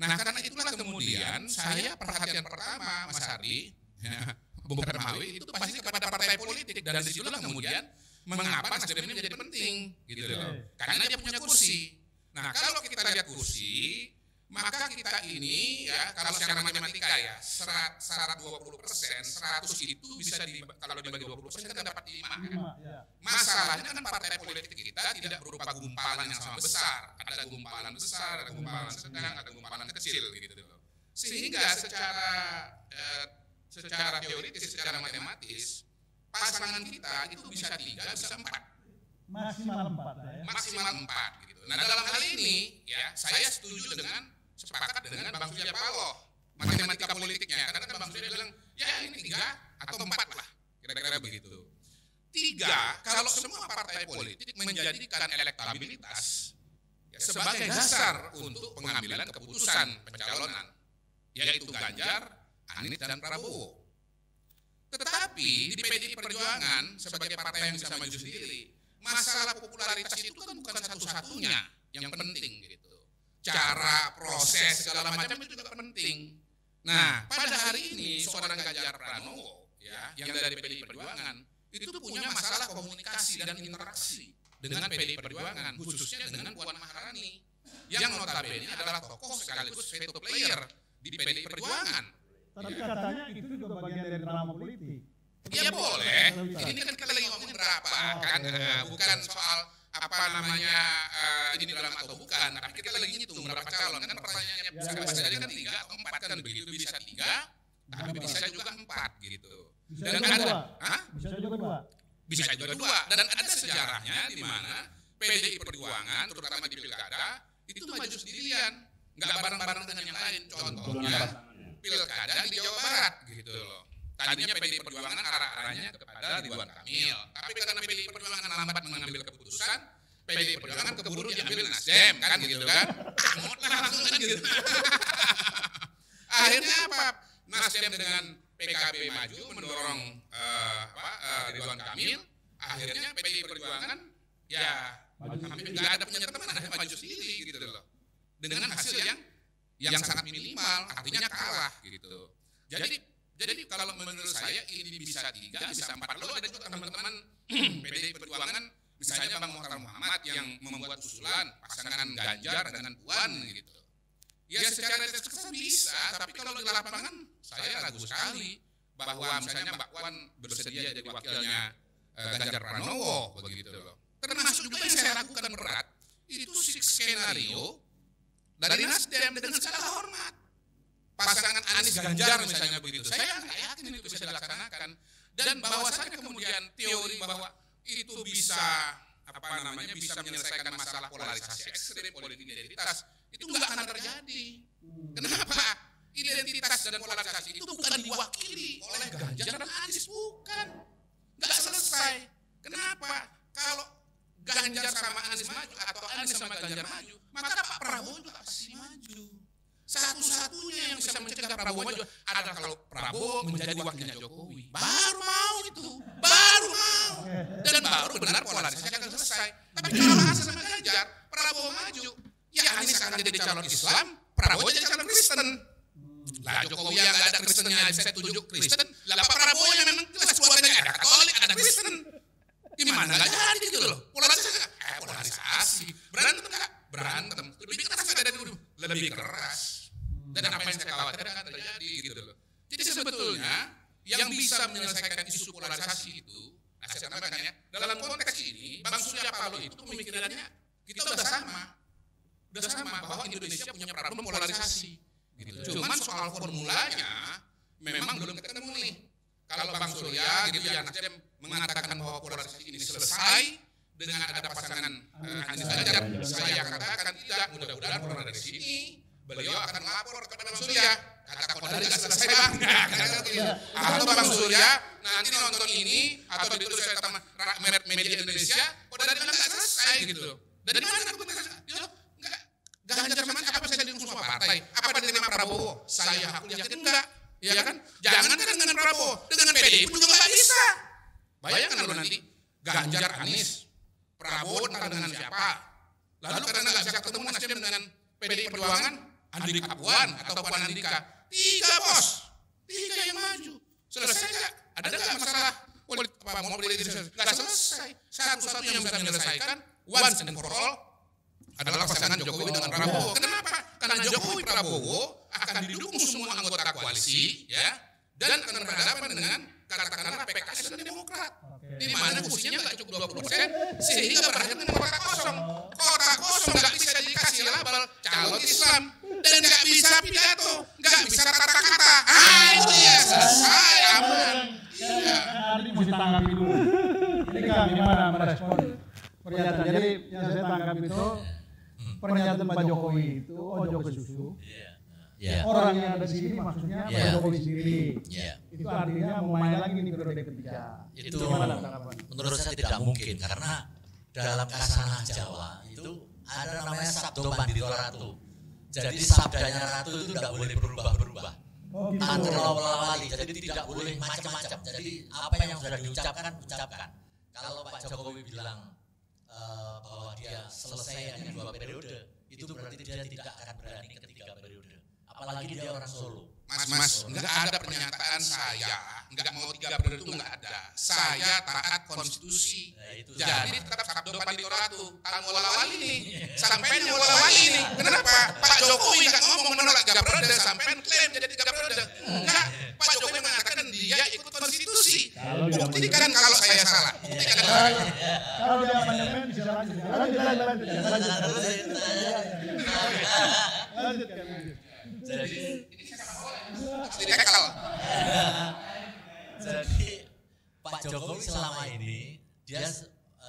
Speaker 6: Nah karena itulah kemudian saya perhatian pertama Mas Hardi, ya, Bung Permawi itu pasti kepada partai politik dan di situlah kemudian mengapa Nasdem ini menjadi penting gitu loh. Karena dia punya kursi. Nah, kalau kita lihat kursi, maka kita ini ya kalau secara matematika ya syarat syarat 20 persen 100 itu bisa di, kalau dibagi 20 persen kan dapat 5 kan?
Speaker 2: Lima, ya.
Speaker 6: Masalahnya kan partai politik kita tidak berupa gumpalan yang sama besar. Ada gumpalan besar, ada gumpalan sedang, ada gumpalan kecil gitu loh. Sehingga secara eh, secara teoritis, secara matematis, pasangan kita itu bisa tiga, bisa empat,
Speaker 2: Maksimal empat ya.
Speaker 6: maksimal empat gitu. Nah dalam hal ini ya saya setuju dengan sepakat dengan Bang Surya Paloh matematika politiknya karena kan Bang Surya bilang ya ini tiga atau empat lah kira-kira begitu. Tiga, kalau semua partai politik menjadikan elektabilitas ya, sebagai dasar untuk pengambilan keputusan pencalonan, yaitu Ganjar, Anies, dan Prabowo. Tetapi di PDI Perjuangan sebagai partai yang bisa maju sendiri, masalah popularitas itu kan bukan satu-satunya yang penting gitu. Cara, proses, segala macam itu juga penting. Nah, pada hari ini seorang Ganjar Pranowo ya, yang dari PDI Perjuangan itu punya masalah komunikasi dan interaksi dengan PDI Perjuangan, khususnya dengan Puan Maharani yang notabene adalah tokoh sekaligus veto player di PDI Perjuangan.
Speaker 2: Tapi katanya itu juga bagian dari drama politik.
Speaker 6: Ya boleh. Ini kan kita lagi ngomongin berapa kan, Eh, bukan soal apa namanya eh, ini dalam atau bukan, tapi kita lagi ngitung berapa calon kan pertanyaannya bisa bisa saja kan tiga atau empat kan begitu bisa tiga, tapi bisa juga empat gitu.
Speaker 2: Bisa
Speaker 6: Dan
Speaker 2: juga
Speaker 6: ada,
Speaker 2: dua.
Speaker 6: Hah?
Speaker 2: Bisa juga dua.
Speaker 6: bisa juga dua dan ada sejarahnya di mana PDI Perjuangan terutama di pilkada itu maju sendirian nggak bareng-bareng dengan yang lain contohnya pilkada di Jawa Barat gitu loh tadinya PDI Perjuangan arah-arahnya kepada Ridwan Kamil. Tapi karena PDI Perjuangan lambat mengambil keputusan PDI Perjuangan keburu diambil Nasdem kan gitu kan? Angot lah langsung kan gitu. Akhirnya apa? Nasdem dengan PKB maju mendorong eh, apa, eh, Ridwan Kamil. Akhirnya PDI Perjuangan ya nggak ada punya teman ada maju sendiri gitu loh. Dengan hasil yang yang sangat minimal artinya kalah gitu. Jadi jadi kalau menurut saya ini bisa tiga bisa empat lalu ada juga teman-teman PDI Perjuangan misalnya Bang Mohtar Muhammad yang membuat usulan pasangan Ganjar dengan Puan gitu Ya secara terkesan bisa, tapi kalau di lapangan saya ragu sekali bahwa misalnya Mbak Puan bersedia jadi wakilnya eh, Ganjar Pranowo begitu loh. Termasuk juga yang saya ragukan berat itu skenario dari Nasdem dengan segala hormat. Pasangan Anies Ganjar misalnya begitu. Saya nggak yakin itu bisa dilaksanakan. Dan bahwasanya kemudian teori bahwa itu bisa apa namanya bisa menyelesaikan masalah polarisasi ekstrim politik identitas itu nggak akan terjadi. Kenapa? Identitas dan polarisasi itu bukan diwakili oleh Ganjar dan Anies, bukan. Nggak selesai. Kenapa? Kalau Ganjar sama Anies maju atau Anies sama Ganjar maju, maka Pak Prabowo juga pasti maju. Satu-satunya yang bisa mencegah Prabowo maju adalah kalau Prabowo menjadi wakilnya Jokowi. Baru mau itu, baru mau. Dan baru benar polarisasi akan selesai. Tapi kalau Anies sama Ganjar, Prabowo maju, ya Anies akan jadi calon Islam, Prabowo jadi calon Kristen. Lah Jokowi yang ada Kristennya aja saya tunjuk Kristen, lah Pak Prabowo yang memang jelas keluarganya ada Katolik, ada Kristen. Gimana nggak jadi gitu loh? Polarisasi, eh polarisasi, berantem nggak? Berantem. Lebih keras nggak dari dulu? Lebih keras. Dan apa yang saya khawatirkan akan terjadi gitu loh. Jadi sebetulnya yang bisa menyelesaikan isu polarisasi itu, nah saya tambahkan ya, dalam konteks ini, Bang Surya Paloh itu pemikirannya kita udah sama, udah sama bahwa Indonesia punya problem polarisasi. Gitu. Cuman soal formulanya memang belum ketemu nih. Kalau Bang Surya gitu ya Nasdem mengatakan bahwa polarisasi ini selesai dengan ada pasangan eh, Anies Ganjar, saya katakan tidak. Mudah-mudahan dari sini beliau akan lapor kepada Bang Surya. Kata Kodari nggak selesai bang. Gitu. Atau Bang Surya nanti nonton ini atau ditulis oleh teman media Indonesia, Kodari bilang nggak selesai gitu. Dan di mana aku nggak Ganjar Anies, apa bisa diusung semua partai? Apa diterima Prabowo? Saya aku yakin enggak. Ya kan? Jangan kan dengan Prabowo, dengan PDI pun juga nggak bisa. Bayangkan kalau nanti Ganjar Anies, Prabowo entah dengan siapa. Lalu karena nggak bisa ketemu Nasdem dengan PDI Perjuangan, Andika Puan atau Puan Andika, tiga bos, tiga yang maju. Selesai nggak? Ada nggak masalah polit, apa, mau politik nggak selesai. Satu-satunya yang bisa menyelesaikan once and for all adalah pasangan Jokowi dengan Prabowo. Kenapa? Karena Jokowi Prabowo akan didukung semua anggota koalisi, ya, dan akan berhadapan dengan katakanlah PKS dan Demokrat. Di mana kursinya nggak cukup 20 persen, sehingga berhadapan dengan kota kosong. Kota kosong nggak bisa dikasih label calon Islam dan nggak bisa pidato, nggak bisa kata-kata. Ah itu ya selesai aman. Iya.
Speaker 2: Tadi mesti tanggapi dulu. Ini kan gimana merespon pernyataan. Jadi yang saya tangkap itu pernyataan Pak Jokowi itu ojo ke susu.
Speaker 5: Ya.
Speaker 2: Orang yang ada di sini maksudnya Pak
Speaker 5: Ya.
Speaker 2: Jokowi sendiri.
Speaker 5: Ya.
Speaker 2: Itu artinya mau main lagi nih periode ketiga.
Speaker 5: Itu
Speaker 2: Gimana tanggapan?
Speaker 5: menurut saya tidak mungkin karena dalam kasanah Jawa itu ada namanya sabdo pandito ratu. Jadi sabdanya ratu itu tidak boleh berubah-berubah.
Speaker 2: Oh gitu.
Speaker 5: Tak terlawali, jadi tidak boleh macam-macam. Jadi apa yang sudah diucapkan, ucapkan. Kalau Pak Jokowi bilang eh, bahwa dia selesai dengan dua periode, itu berarti dia tidak akan berani ketiga periode. Apalagi dia orang Solo.
Speaker 6: Mas, mas, nggak ada pernyataan saya, nggak mau tiga periode itu nggak ada. Saya taat konstitusi.
Speaker 5: Nah, itu
Speaker 6: Jadi tetap sabdo pandito ratu, tanggung walawali nih, sampai walawali nih. Kenapa? Pak Jokowi nggak ngomong menolak tiga periode, sampai klaim jadi tiga periode. Enggak, Pak Jokowi mengatakan dia ikut konstitusi. Buktikan kalau saya salah. Buktikan kalau saya salah.
Speaker 2: Kalau dia amandemen bisa lanjut. Lanjut, lanjut, lanjut. Lanjut, lanjut. lanjut.
Speaker 5: Jadi Jadi Pak Jokowi selama ini dia eh,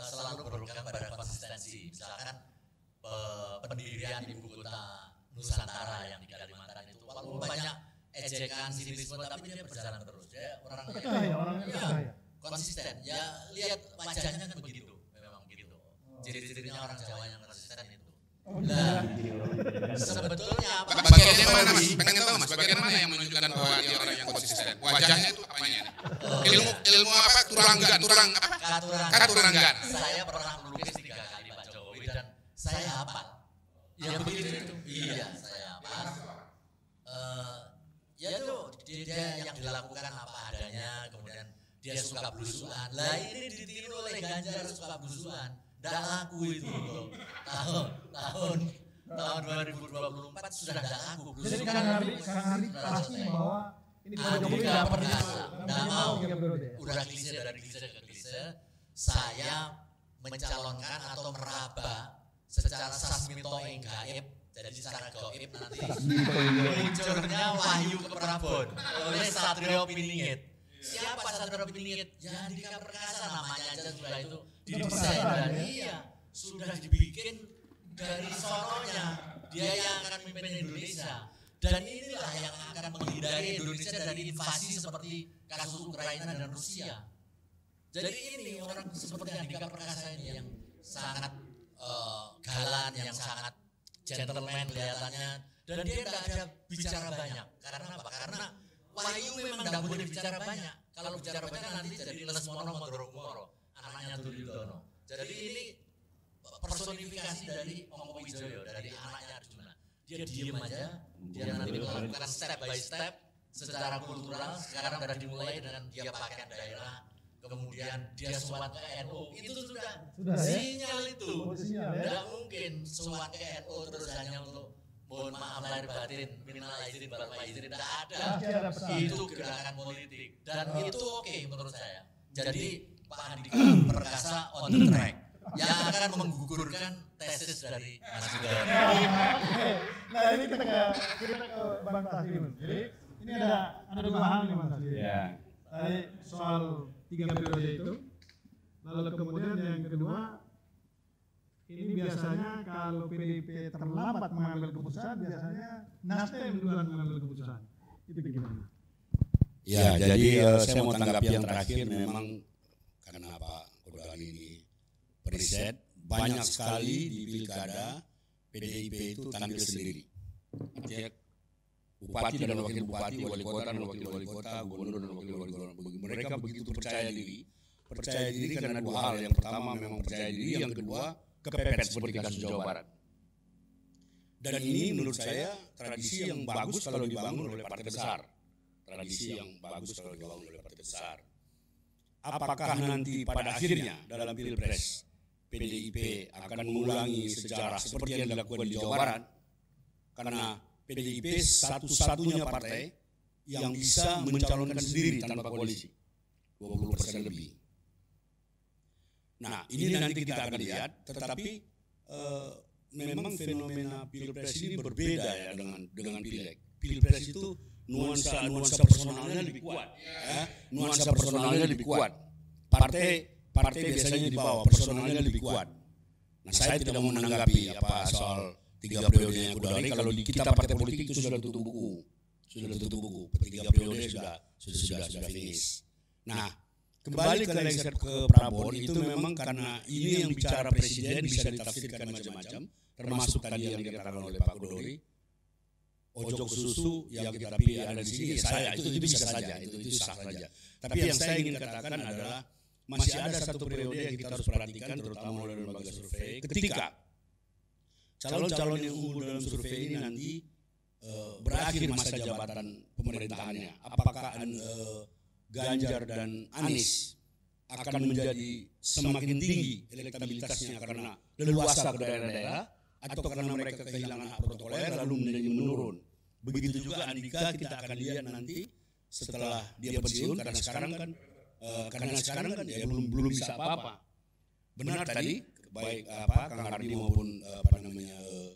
Speaker 5: selalu berpegang pada konsistensi. Misalkan eh, pendirian ibu kota Nusantara yang di Kalimantan itu walaupun banyak ejekan sinisme tapi dia berjalan terus. Dia orangnya
Speaker 2: Percaya, orangnya
Speaker 5: ya,
Speaker 2: percaya.
Speaker 5: konsisten. Ya lihat wajahnya kan begitu, memang begitu. Ciri-cirinya orang Jawa yang. Nah, sebetulnya Pak
Speaker 6: Bagian yang mana mas? Pengen tahu mas, bagian mana yang menunjukkan bahwa dia orang yang konsisten? Wajahnya itu apanya? nih? Ilmu ilmu apa? Turanggan, turang apa?
Speaker 5: Katurangan.
Speaker 6: Katurangan.
Speaker 5: Saya pernah melukis tiga kali Pak Jokowi dan saya hafal. Ya begitu itu. Iya, saya hafal. Eh, ya itu dia, dia yang dilakukan apa adanya, kemudian dia suka belusuan. Lah ini ditiru oleh Ganjar suka belusuan. Tidak laku itu loh. Tahun tahun tahun 2024 sudah tidak laku.
Speaker 2: Jadi
Speaker 5: itu
Speaker 2: Kang Hardi
Speaker 5: sudah
Speaker 2: pasti bahwa ini Pak Jokowi
Speaker 5: nggak pernah, nggak mau. Udah klise dari klise ke klise, saya mencalonkan atau meraba secara sasmito yang gaib, jadi secara gaib nanti munculnya Wahyu ke Prabon oleh Satrio Piningit. Siapa Satrio Piningit? Ya Andika Perkasa namanya aja sudah itu didesain iya sudah dibikin dari sononya dia yang akan memimpin Indonesia dan inilah yang akan menghindari Indonesia dari invasi seperti kasus Ukraina dan Rusia. Jadi ini orang seperti Andika Perkasa ini yang sangat eh, galan, yang sangat gentleman kelihatannya dan dia tidak ada bicara banyak. Karena apa? Karena Wahyu memang tidak boleh bicara banyak. Kalau bicara banyak nanti jadi Lesmono Mondoro anaknya Duryudono. Jadi ini personifikasi dari Ongko Wijoyo, dari anaknya Arjuna. Dia diem aja, dia nanti melakukan step by step secara kultural. Sekarang sudah dimulai dengan dia pakaian daerah, kemudian dia suat ke NU. Itu sudah,
Speaker 2: Sudah ya?
Speaker 5: sinyal itu.
Speaker 2: Oh, sinyal ya?
Speaker 5: Tidak mungkin suat ke NU terus hanya untuk mohon maaf lahir batin, minimal izin, bapak izin, tidak ada. Itu gerakan politik dan itu oke menurut saya. Jadi Pak Andika Perkasa on the track yang akan menggugurkan tesis dari Mas Yudhoyono.
Speaker 2: Nah ini kita ke kita ke Bang Taslim. Jadi ini ada ada dua hal nih Bang Taslim.
Speaker 7: Ya.
Speaker 2: Tadi soal tiga periode itu. Lalu kemudian yang kedua ini biasanya kalau PDIP terlambat mengambil keputusan biasanya Nasdem duluan mengambil keputusan. Itu bagaimana?
Speaker 7: Ya, jadi eh, saya mau tanggapi yang terakhir memang karena Pak Kodali ini periset banyak sekali di pilkada PDIP itu tampil sendiri. Artinya bupati dan wakil bupati, wali kota dan wakil wali kota, gubernur dan wakil wali kota. Mereka begitu percaya diri. Percaya diri karena dua hal. Yang pertama memang percaya diri, yang kedua kepepet seperti kasus Jawa Barat. Dan ini menurut saya tradisi yang bagus kalau dibangun oleh partai besar tradisi yang bagus kalau dibangun oleh partai besar.
Speaker 4: Apakah nanti pada akhirnya dalam pilpres PDIP akan mengulangi sejarah seperti yang dilakukan di Jawa Barat karena PDIP satu-satunya partai yang bisa mencalonkan sendiri tanpa koalisi 20 persen lebih. Nah ini nanti kita akan lihat, tetapi eh, memang fenomena pilpres ini berbeda ya dengan dengan pileg. Pilpres itu nuansa nuansa personalnya lebih kuat, ya. nuansa personalnya lebih kuat. Partai partai biasanya di bawah, personalnya lebih kuat. Nah saya tidak mau menanggapi apa soal tiga periode yang kudari. Kalau di kita partai politik itu sudah tutup buku, sudah tutup buku. Tiga periode sudah sudah sudah sudah finish. Nah kembali ke lengser ke Prabowo itu memang karena ini yang bicara presiden bisa ditafsirkan macam-macam, termasuk tadi yang dikatakan oleh Pak Kudori. Ojok susu yang kita pilih ada di sini. ya saya itu itu bisa saja itu itu sah saja. Tapi yang saya ingin katakan adalah masih ada satu periode yang kita harus perhatikan terutama oleh lembaga survei ketika calon-calon yang unggul dalam survei ini nanti eh, berakhir masa jabatan pemerintahannya. apakah eh, Ganjar dan Anies akan menjadi semakin tinggi elektabilitasnya karena leluasa ke daerah-daerah atau karena mereka kehilangan hak protokoler lalu menjadi menurun. Begitu juga Andika kita akan lihat nanti setelah dia pensiun karena sekarang kan eh, karena sekarang kan ya belum belum bisa apa-apa. Benar tadi baik apa Kang Hardi maupun eh, apa namanya eh,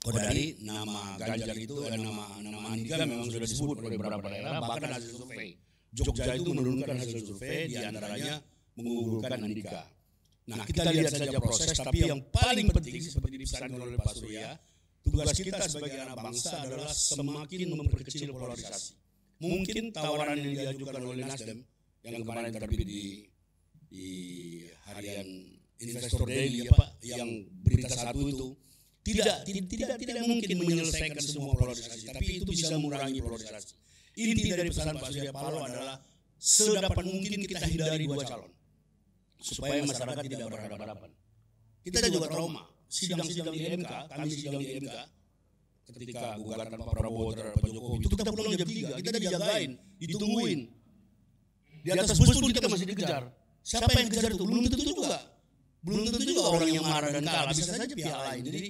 Speaker 4: Kodari nama Ganjar itu eh, nama nama Andika memang sudah disebut oleh beberapa daerah bahkan hasil survei. Jogja itu menurunkan hasil survei di antaranya mengunggulkan Andika. Nah kita lihat saja proses tapi yang paling penting seperti dipesankan oleh Pak Surya tugas kita sebagai anak bangsa adalah semakin memperkecil polarisasi. Mungkin tawaran yang diajukan oleh Nasdem yang kemarin terbit di di harian Investor Daily apa yang berita satu itu. tidak tidak tidak, tidak mungkin menyelesaikan semua polarisasi tapi itu bisa mengurangi polarisasi. Inti dari pesan Pak Surya Paloh adalah sedapat mungkin kita hindari dua calon. supaya masyarakat tidak berhadapan-hadapan. Kita juga trauma sidang-sidang di MK, kami sidang di MK ketika gugatan Pak Prabowo terhadap Pak Jokowi itu kita pulang jam 3, kita dijagain, ditungguin. Di atas bus pun kita masih dikejar. Siapa yang kejar itu? Belum tentu juga. Belum tentu juga orang yang marah dan kalah, bisa saja pihak lain. Jadi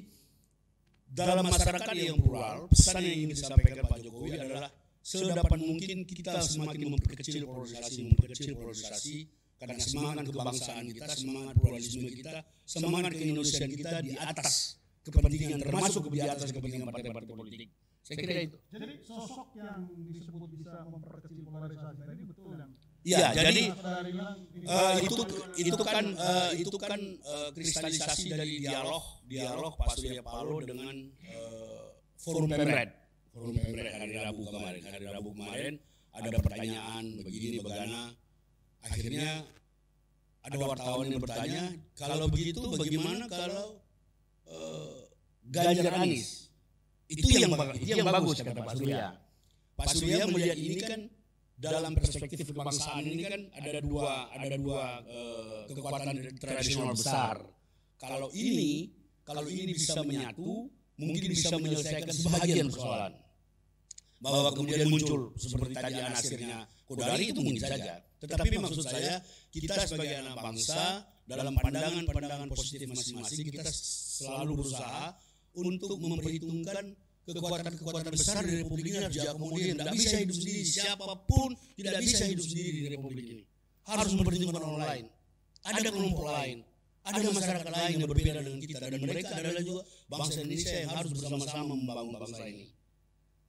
Speaker 4: dalam masyarakat yang plural, pesan yang ingin disampaikan Pak Jokowi adalah sedapat mungkin kita semakin memperkecil polarisasi, memperkecil polarisasi, karena semangat kebangsaan kita, semangat pluralisme kita, semangat keindonesiaan kita di atas kepentingan termasuk di atas kepentingan partai-partai politik. Saya kira itu.
Speaker 2: Jadi sosok yang disebut bisa memperkecil polarisasi tadi betul yang
Speaker 4: Iya, jadi
Speaker 2: ini
Speaker 4: eh, itu itu kan eh, itu kan eh, kristalisasi dari dialog dialog Pak Surya Paloh dengan eh, forum Pemret. Forum Pemret hari Rabu kemarin. Hari Rabu kemarin ada pertanyaan begini bagaimana akhirnya ada wartawan yang bertanya kalau begitu bagaimana kalau eh, Ganjar Anies itu yang bag- itu yang bagus kata Pak Surya. Pak Surya melihat ini kan dalam perspektif kebangsaan ini kan ada dua ada dua eh, kekuatan tradisional besar. Kalau ini kalau ini bisa menyatu mungkin bisa menyelesaikan sebagian persoalan. Bahwa kemudian muncul seperti tadi anasirnya Kodari itu mungkin saja. Tetapi maksud saya kita sebagai anak bangsa dalam pandangan-pandangan positif masing-masing kita selalu berusaha untuk memperhitungkan kekuatan-kekuatan besar di Republik ini harus diakomodir. Tidak bisa hidup sendiri. Siapa pun tidak bisa hidup sendiri di Republik ini. Harus memperhitungkan orang lain. Ada kelompok lain. Ada masyarakat lain yang berbeda dengan kita. Dan mereka adalah juga bangsa Indonesia yang harus bersama-sama membangun bangsa ini.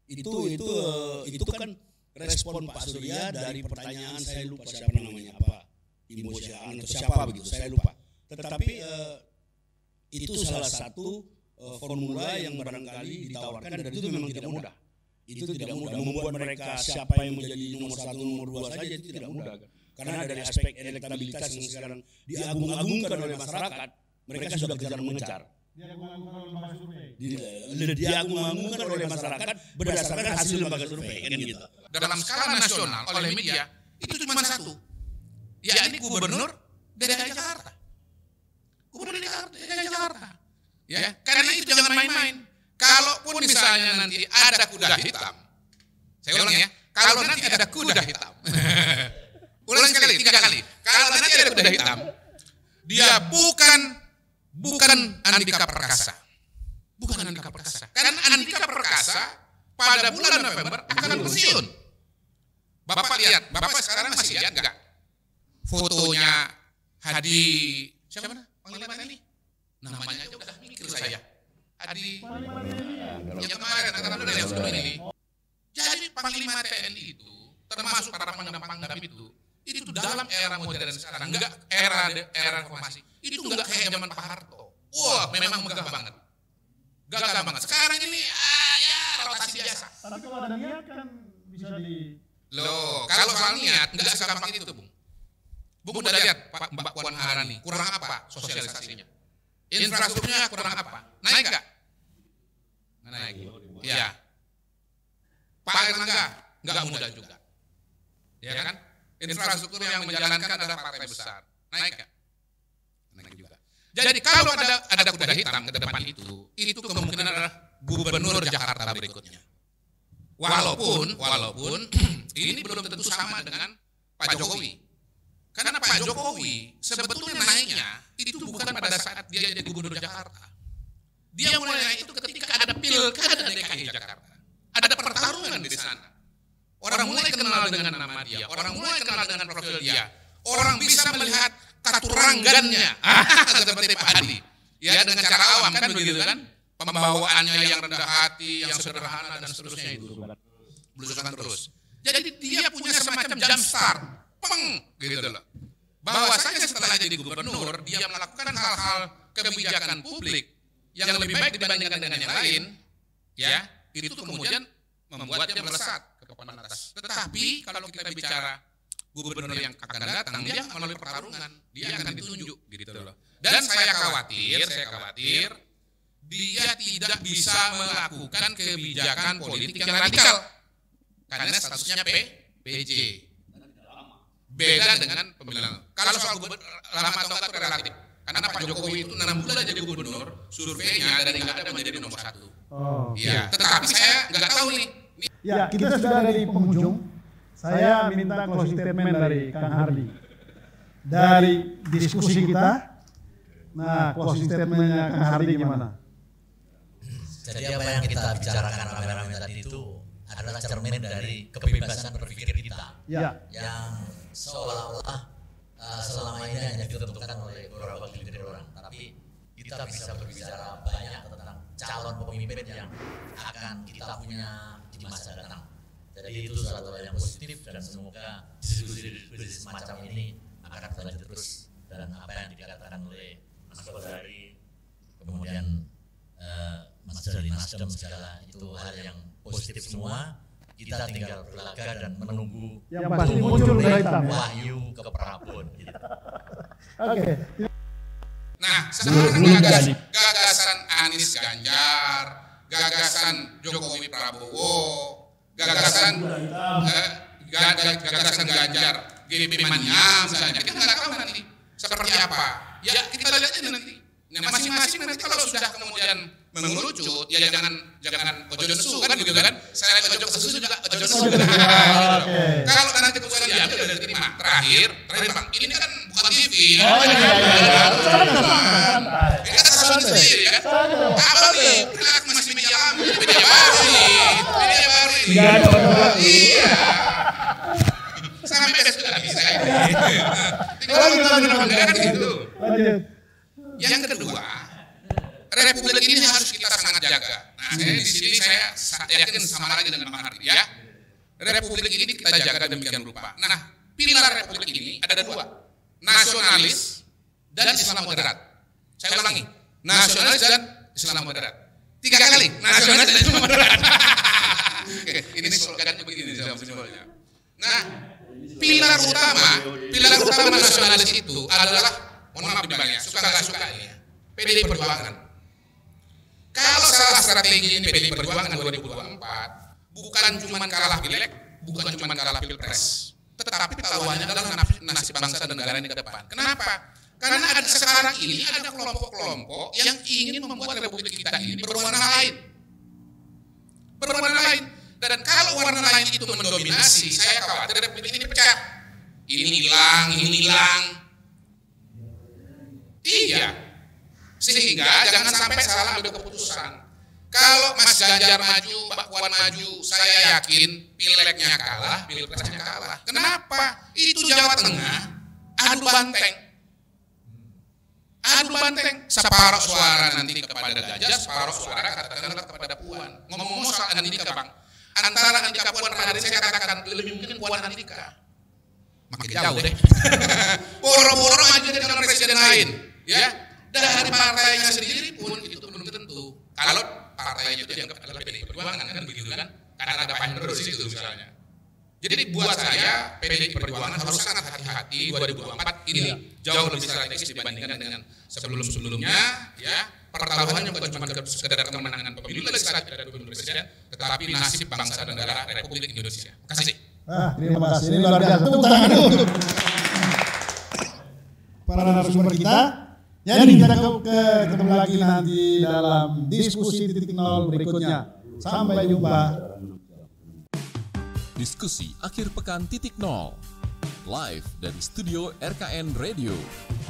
Speaker 4: Itu itu eh, itu kan respon Pak Surya dari pertanyaan saya lupa siapa namanya. apa Syaan atau siapa begitu? Saya lupa. Tetapi eh, itu salah satu eh, formula yang barangkali ditawarkan dan itu memang tidak mudah. Itu tidak mudah. membuat mereka siapa yang menjadi nomor satu nomor dua saja itu tidak mudah. Karena dari aspek elektabilitas yang sekarang diagung-agungkan oleh masyarakat, mereka sudah kejar mengejar.
Speaker 2: Dia mengakukan lembaga survei.
Speaker 4: Di- Diagung-agungkan oleh masyarakat berdasarkan hasil lembaga survei kan gitu.
Speaker 6: dalam skala nasional oleh media itu cuma satu yakni gubernur DKI Jakarta gubernur DKI Jakarta ya karena itu jangan main-main kalaupun misalnya nanti ada kuda hitam saya ulang ya kalau nanti ada kuda hitam Ulang sekali, tiga kali. Kalau nanti ada kuda hitam, dia bukan bukan Andika Perkasa. Bukan Andika Perkasa. Karena Andika Perkasa pada bulan November akan pensiun. Bapak lihat, Bapak sekarang masih lihat nggak fotonya Hadi siapa mana? Panglima ini? Namanya aja udah mikir saya. Hadi yang kemarin antara dulu yang sebelum ini. Jadi Panglima TNI itu termasuk para pangdam-pangdam itu itu dalam era modern sekarang enggak era era reformasi itu enggak kayak zaman Pak Harto. Wah memang megah banget. gagah banget. sekarang ini ah, ya rotasi biasa.
Speaker 2: Tapi kalau ada niat kan bisa di
Speaker 6: loh kalau soal niat enggak segampang itu bung. Bung udah lihat Pak Mbak Puan Maharani kurang apa sosialisasinya? infrastrukturnya kurang apa? naik enggak naik. Ya Pak Erlangga enggak mudah juga. ya kan? infrastruktur yang menjalankan adalah partai besar. Naik nggak? Jadi kalau ada ada kuda hitam ke depan itu, itu kemungkinan adalah gubernur Jakarta berikutnya. Walaupun walaupun ini belum tentu sama dengan Pak Jokowi. Karena Pak Jokowi sebetulnya naiknya itu bukan pada saat dia jadi gubernur Jakarta. Dia mulai naik itu ketika ada pilkada DKI Jakarta. Ada pertarungan di sana. Orang mulai kenal dengan nama dia, orang mulai kenal dengan profil dia. Orang bisa melihat katuranggannya, seperti Pak Hadi. Ya dengan cara awam kan begitu kan? Pembawaannya yang rendah hati, yang sederhana dan seterusnya itu. Belusukan terus. Jadi dia punya semacam jam start, peng gitu loh. Bahwasanya setelah jadi gubernur, dia melakukan hal-hal kebijakan publik yang lebih baik dibandingkan dengan yang lain, ya itu kemudian membuat dia melesat ke papan atas. Tetapi kalau kita bicara gubernur yang akan datang, dia melalui pertarungan, dia akan ditunjuk gitu loh. Dan saya khawatir, saya khawatir dia tidak bisa melakukan kebijakan politik yang radikal karena statusnya P, PJ. Beda dengan pemilihan. Kalau soal gubernur lama atau enggak relatif. Karena Pak Jokowi itu enam bulan jadi gubernur, surveinya dari nggak ada menjadi nomor satu.
Speaker 2: Oh.
Speaker 6: Iya, tetapi saya nggak tahu nih.
Speaker 2: Ya, kita sudah dari penghujung. Saya minta closing statement dari Kang Hardi. Dari diskusi kita, nah closing statementnya Kang Hardi gimana?
Speaker 5: Jadi apa yang kita bicarakan rame-rame tadi itu adalah cermin dari kebebasan berpikir kita
Speaker 2: Ya,
Speaker 5: yang seolah-olah uh, selama ini hanya ditentukan oleh beberapa gelintir orang, tapi kita bisa berbicara banyak tentang calon pemimpin yang akan kita punya di masa datang. Jadi itu suatu hal yang positif dan semoga diskusi-diskusi semacam ini akan berlanjut terus dan apa yang dikatakan oleh Mas Kodari kemudian eh, Mas dari Nasdem segala itu hal yang positif semua kita tinggal berlaga dan menunggu
Speaker 2: yang pasti muncul dari hitam ya.
Speaker 5: wahyu ke Prabon gitu.
Speaker 2: Oke,
Speaker 6: Nah, sekarang gagasan, gagasan Anies Ganjar, gagasan Jokowi Prabowo, gagasan eh, gaga- gagasan Ganjar GP Mania misalnya, kita nggak tahu nanti seperti apa. Ya kita lihat aja nanti. Nah, masing-masing nanti kalau sudah kemudian mengerucut, ya jangan jangan ojo nesu kan begitu kan? Saya ojo nesu juga ojo nesu.
Speaker 2: Oke.
Speaker 6: Kalau nanti keputusan diambil dari terima. Terakhir, terakhir bang, ini kan bukan TV.
Speaker 2: Oh iya iya.
Speaker 6: Ini kan kesalahan sendiri kan? Apa nih? Media baru nih, media baru ini.
Speaker 2: Tidak ada orang
Speaker 6: Iya. Sampai besok bisa. Tinggal ngomong
Speaker 2: lanjut.
Speaker 6: kan gitu.
Speaker 2: Lanjut.
Speaker 6: Yang kedua, Republik ini harus kita sangat jaga. Nah, saya di sini saya sa- yakin sama lagi dengan Bang Hardi ya. Republik ini kita jaga demikian rupa. Nah, pilar Republik ini ada dua, nasionalis dan Islam moderat. Saya ulangi, nasionalis dan Islam moderat. Tiga kali, nasionalis dan. Oke, ini slogannya begini simbolnya. Nah, pilar utama, pilar utama nasionalis itu adalah, mohon maaf nih Bang ya, suka nggak suka ya, PDI Perjuangan. Kalau salah strategi ini PDI Perjuangan 2024, bukan cuma kalah pileg, bukan cuma kalah pilpres, tetapi taruhannya adalah nasib bangsa dan negara ini ke depan. Kenapa? Karena ada sekarang ini ada kelompok-kelompok yang ingin membuat republik kita ini berwarna lain. Berwarna lain. Dan kalau warna lain itu mendominasi, saya khawatir republik ini pecah. ini hilang, ini hilang. Iya. Sehingga jangan sampai salah ambil keputusan. Kalau Mas Ganjar maju, Mbak Puan maju, saya yakin pileknya kalah, pilpresnya kalah. Kenapa? Itu Jawa Tengah, adu banteng. Adu banteng, separuh suara nanti kepada Gajah, separuh suara katakanlah kepada Puan. Ngomong-ngomong soal Andika Bang, antara Andika Puan kemarin saya katakan lebih mungkin Puan Andika. Makin jauh deh. Boro-boro maju dengan presiden lain, ya. Dari partainya sendiri pun itu belum tentu. Kalau partainya itu dianggap adalah PDI Perjuangan kan begitu kan? Karena ada Pak di situ misalnya. Jadi buat saya PDI Perjuangan harus sangat hati-hati 2024 ini jauh lebih strategis dibandingkan dengan sebelum-sebelumnya ya. Pertaruhannya bukan cuma sekedar kemenangan pemilu legislatif dan pemilu presiden, tetapi nasib bangsa dan negara Republik Indonesia. Terima kasih.
Speaker 2: Ah, terima kasih. Ini luar biasa. Tepuk tangan dulu para narasumber kita. Jadi kita ke, ke, ketemu lagi nanti dalam diskusi titik nol berikutnya. Sampai jumpa.
Speaker 1: Diskusi akhir pekan titik nol. Live dari studio RKN Radio.